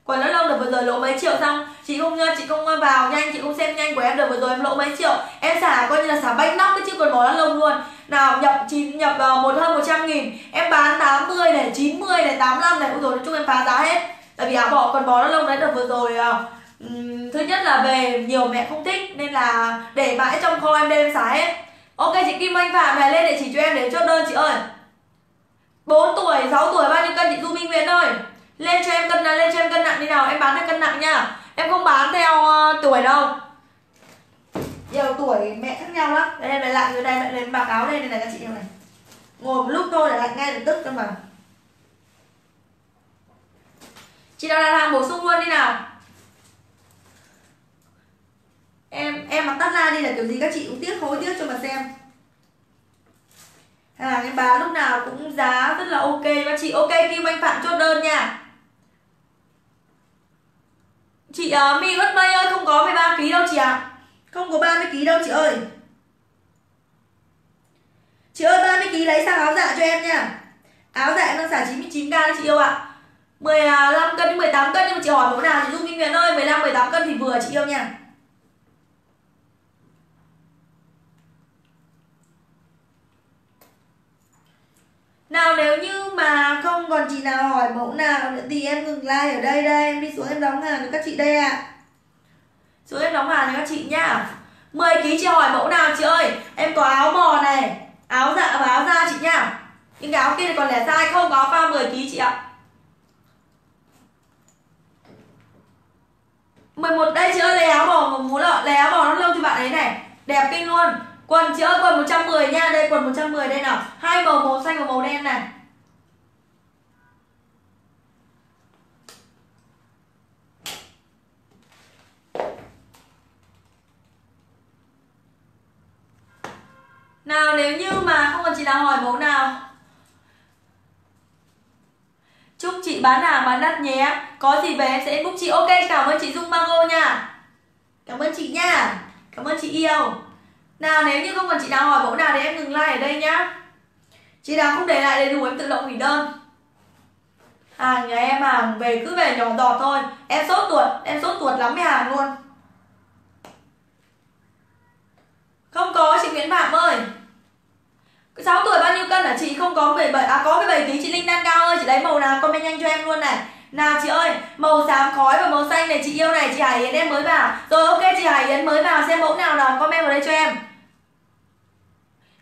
Quần lót lông được vừa rồi lỗ mấy triệu xong. Chị không chị không vào nhanh chị không xem nhanh của em được vừa rồi em lỗ mấy triệu. Em xả coi như là xả bánh nóc cái chiếc quần bó lót lông luôn nào nhập chín nhập vào một hơn 100 nghìn. Em bán 80 này 90 này 85 này. Ui rồi nói chung em phá giá hết. Tại vì áo bỏ quần bó nó lông đấy được vừa rồi uh, thứ nhất là về nhiều mẹ không thích nên là để mãi trong kho em đem xả hết. Ok chị kim anh phạm này lên để chỉ cho em để chốt đơn chị ơi. 4 tuổi, 6 tuổi bao nhiêu cân chị Du Minh Nguyễn ơi? Lên cho em cân lên cho em cân nặng đi nào. Em bán theo cân nặng nha. Em không bán theo uh, tuổi đâu. Nhiều tuổi mẹ khác nhau lắm. Đây em lại lại rồi đây mẹ lên mặc áo đây này này các chị yêu này. Ngồi một lúc thôi là lại ngay lập tức cơ mà. Chị nào đặt hàng bổ sung luôn đi nào. Em em mặc tắt ra đi là kiểu gì các chị cũng tiếc hối tiếc cho mà xem. Hàng em bán lúc nào cũng giá rất là ok các chị ok kim anh phạm chốt đơn nha. Chị uh, mi bất mây ơi không có 13 kg đâu chị ạ. à không có 30 kg đâu, chị ơi. Chị ơi 30 kg lấy sang áo dạ cho em nha. Áo dạ em đang xả 99k đó chị yêu ạ. à. 15 cân đến 18 cân, nhưng mà chị hỏi mẫu nào chị Dung Minh Nguyễn ơi. 15 18 cân thì vừa, chị yêu nha. Nào, nếu như mà không còn chị nào hỏi mẫu nào nữa thì em ngừng like ở đây đây. Em đi xuống em đóng hàng cho các chị đây ạ. à. Chú em đóng hàng cho các chị nhá. 10 kg chị hỏi mẫu nào chị ơi? Em có áo bò này, Áo dạ và áo da chị nhá. Nhưng cái áo kia thì còn lẻ size không có pha 10 kg chị ạ. 11 đây chị ơi, lấy áo bò mà muốn lợ lấy áo bò nó lâu cho bạn ấy này. Đẹp kinh luôn. Quần chị ơi, quần 110 nha, đây quần 110 đây nào. Hai màu màu xanh và màu đen này. Nào, nếu như mà không còn chị nào hỏi mẫu nào. Chúc chị bán hàng, bán đắt nhé. Có gì về em sẽ inbox chị. Ok, cảm ơn chị Dung Mango nha. Cảm ơn chị nha. Cảm ơn chị yêu. Nào, nếu như không còn chị nào hỏi mẫu nào thì em ngừng like ở đây nhá. Chị nào không để lại đầy đủ, em tự động hủy đơn. Hàng nhà em hàng về cứ về nhỏ giọt thôi. Em sốt tuột Em sốt tuột lắm với hàng luôn. Không có chị Nguyễn Phạm ơi 6 tuổi bao nhiêu cân hả chị? Không có 17 à có 17 kg chị Linh Đan cao ơi, chị lấy màu nào comment nhanh cho em luôn này. Nào chị ơi, màu xám khói và màu xanh này chị yêu này, chị Hải Yến em mới vào. Rồi ok chị Hải Yến mới vào xem mẫu nào nào comment vào đây cho em.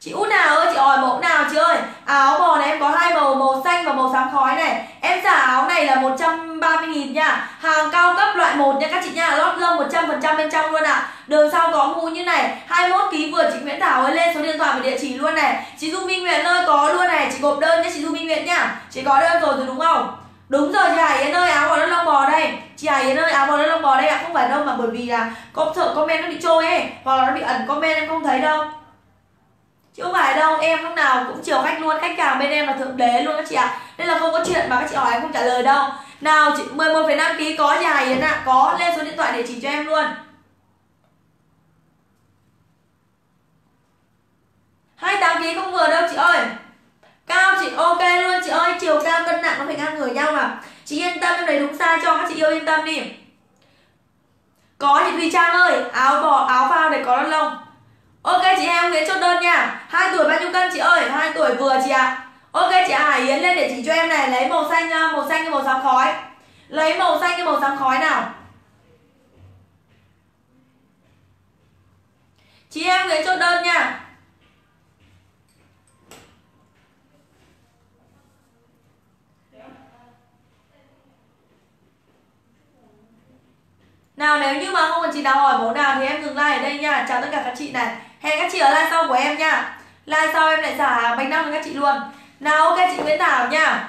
Chị út nào ơi, chị hỏi mẫu nào chị ơi? Áo bò này em có hai màu, màu xanh và màu xám khói này. Em giả áo này là 130 nghìn nha. Hàng cao cấp loại 1 nha các chị nha. Lót lông 100% bên trong luôn ạ. À. Đường sau có mũ như này. 21 kg vừa chị Nguyễn Thảo ơi lên số điện thoại và địa chỉ luôn này. Chị Du Minh Nguyễn ơi có luôn này. Chị gộp đơn nhé chị Du Minh Nguyễn nha. Chị có đơn rồi rồi đúng không? Đúng rồi chị Hải Yến ơi áo bò lót lông bò đây. Chị Hải Yến ơi áo bò lót lông bò đây ạ. À. Không phải đâu mà bởi vì là có thợ comment nó bị trôi ấy Hoặc là nó bị ẩn comment em không thấy đâu chứ không phải đâu em lúc nào cũng chiều khách luôn khách hàng bên em là thượng đế luôn các chị ạ. À. nên là không có chuyện mà các chị hỏi em không trả lời đâu. Nào chị 11,5 kg có nhà Yến ạ? À. có lên số điện thoại để chỉ cho em luôn. 28 kg không vừa đâu chị ơi. Cao chị ok luôn chị ơi. Chiều cao cân nặng nó phải ngang người nhau mà chị yên tâm em lấy đúng size cho các chị yêu yên tâm đi. Có chị Thùy Trang ơi áo bò áo phao này có lông. Ok, chị em Nguyễn chốt đơn nha. 2 tuổi bao nhiêu cân chị ơi? 2 tuổi vừa chị ạ. À. Ok, chị Hải Yến lên để chỉ cho em này. Lấy màu xanh à, màu xanh cái màu xám khói. Lấy màu xanh cái màu xám khói nào. Chị em Nguyễn chốt đơn nha. Nào, nếu như mà không còn chị nào hỏi mẫu nào thì em dừng like ở đây nha. Chào tất cả các chị này. Hẹn các chị ở live sau của em nha. Live sau em lại xả bánh năm với các chị luôn. Nào, ok, chị Nguyễn Thảo nha.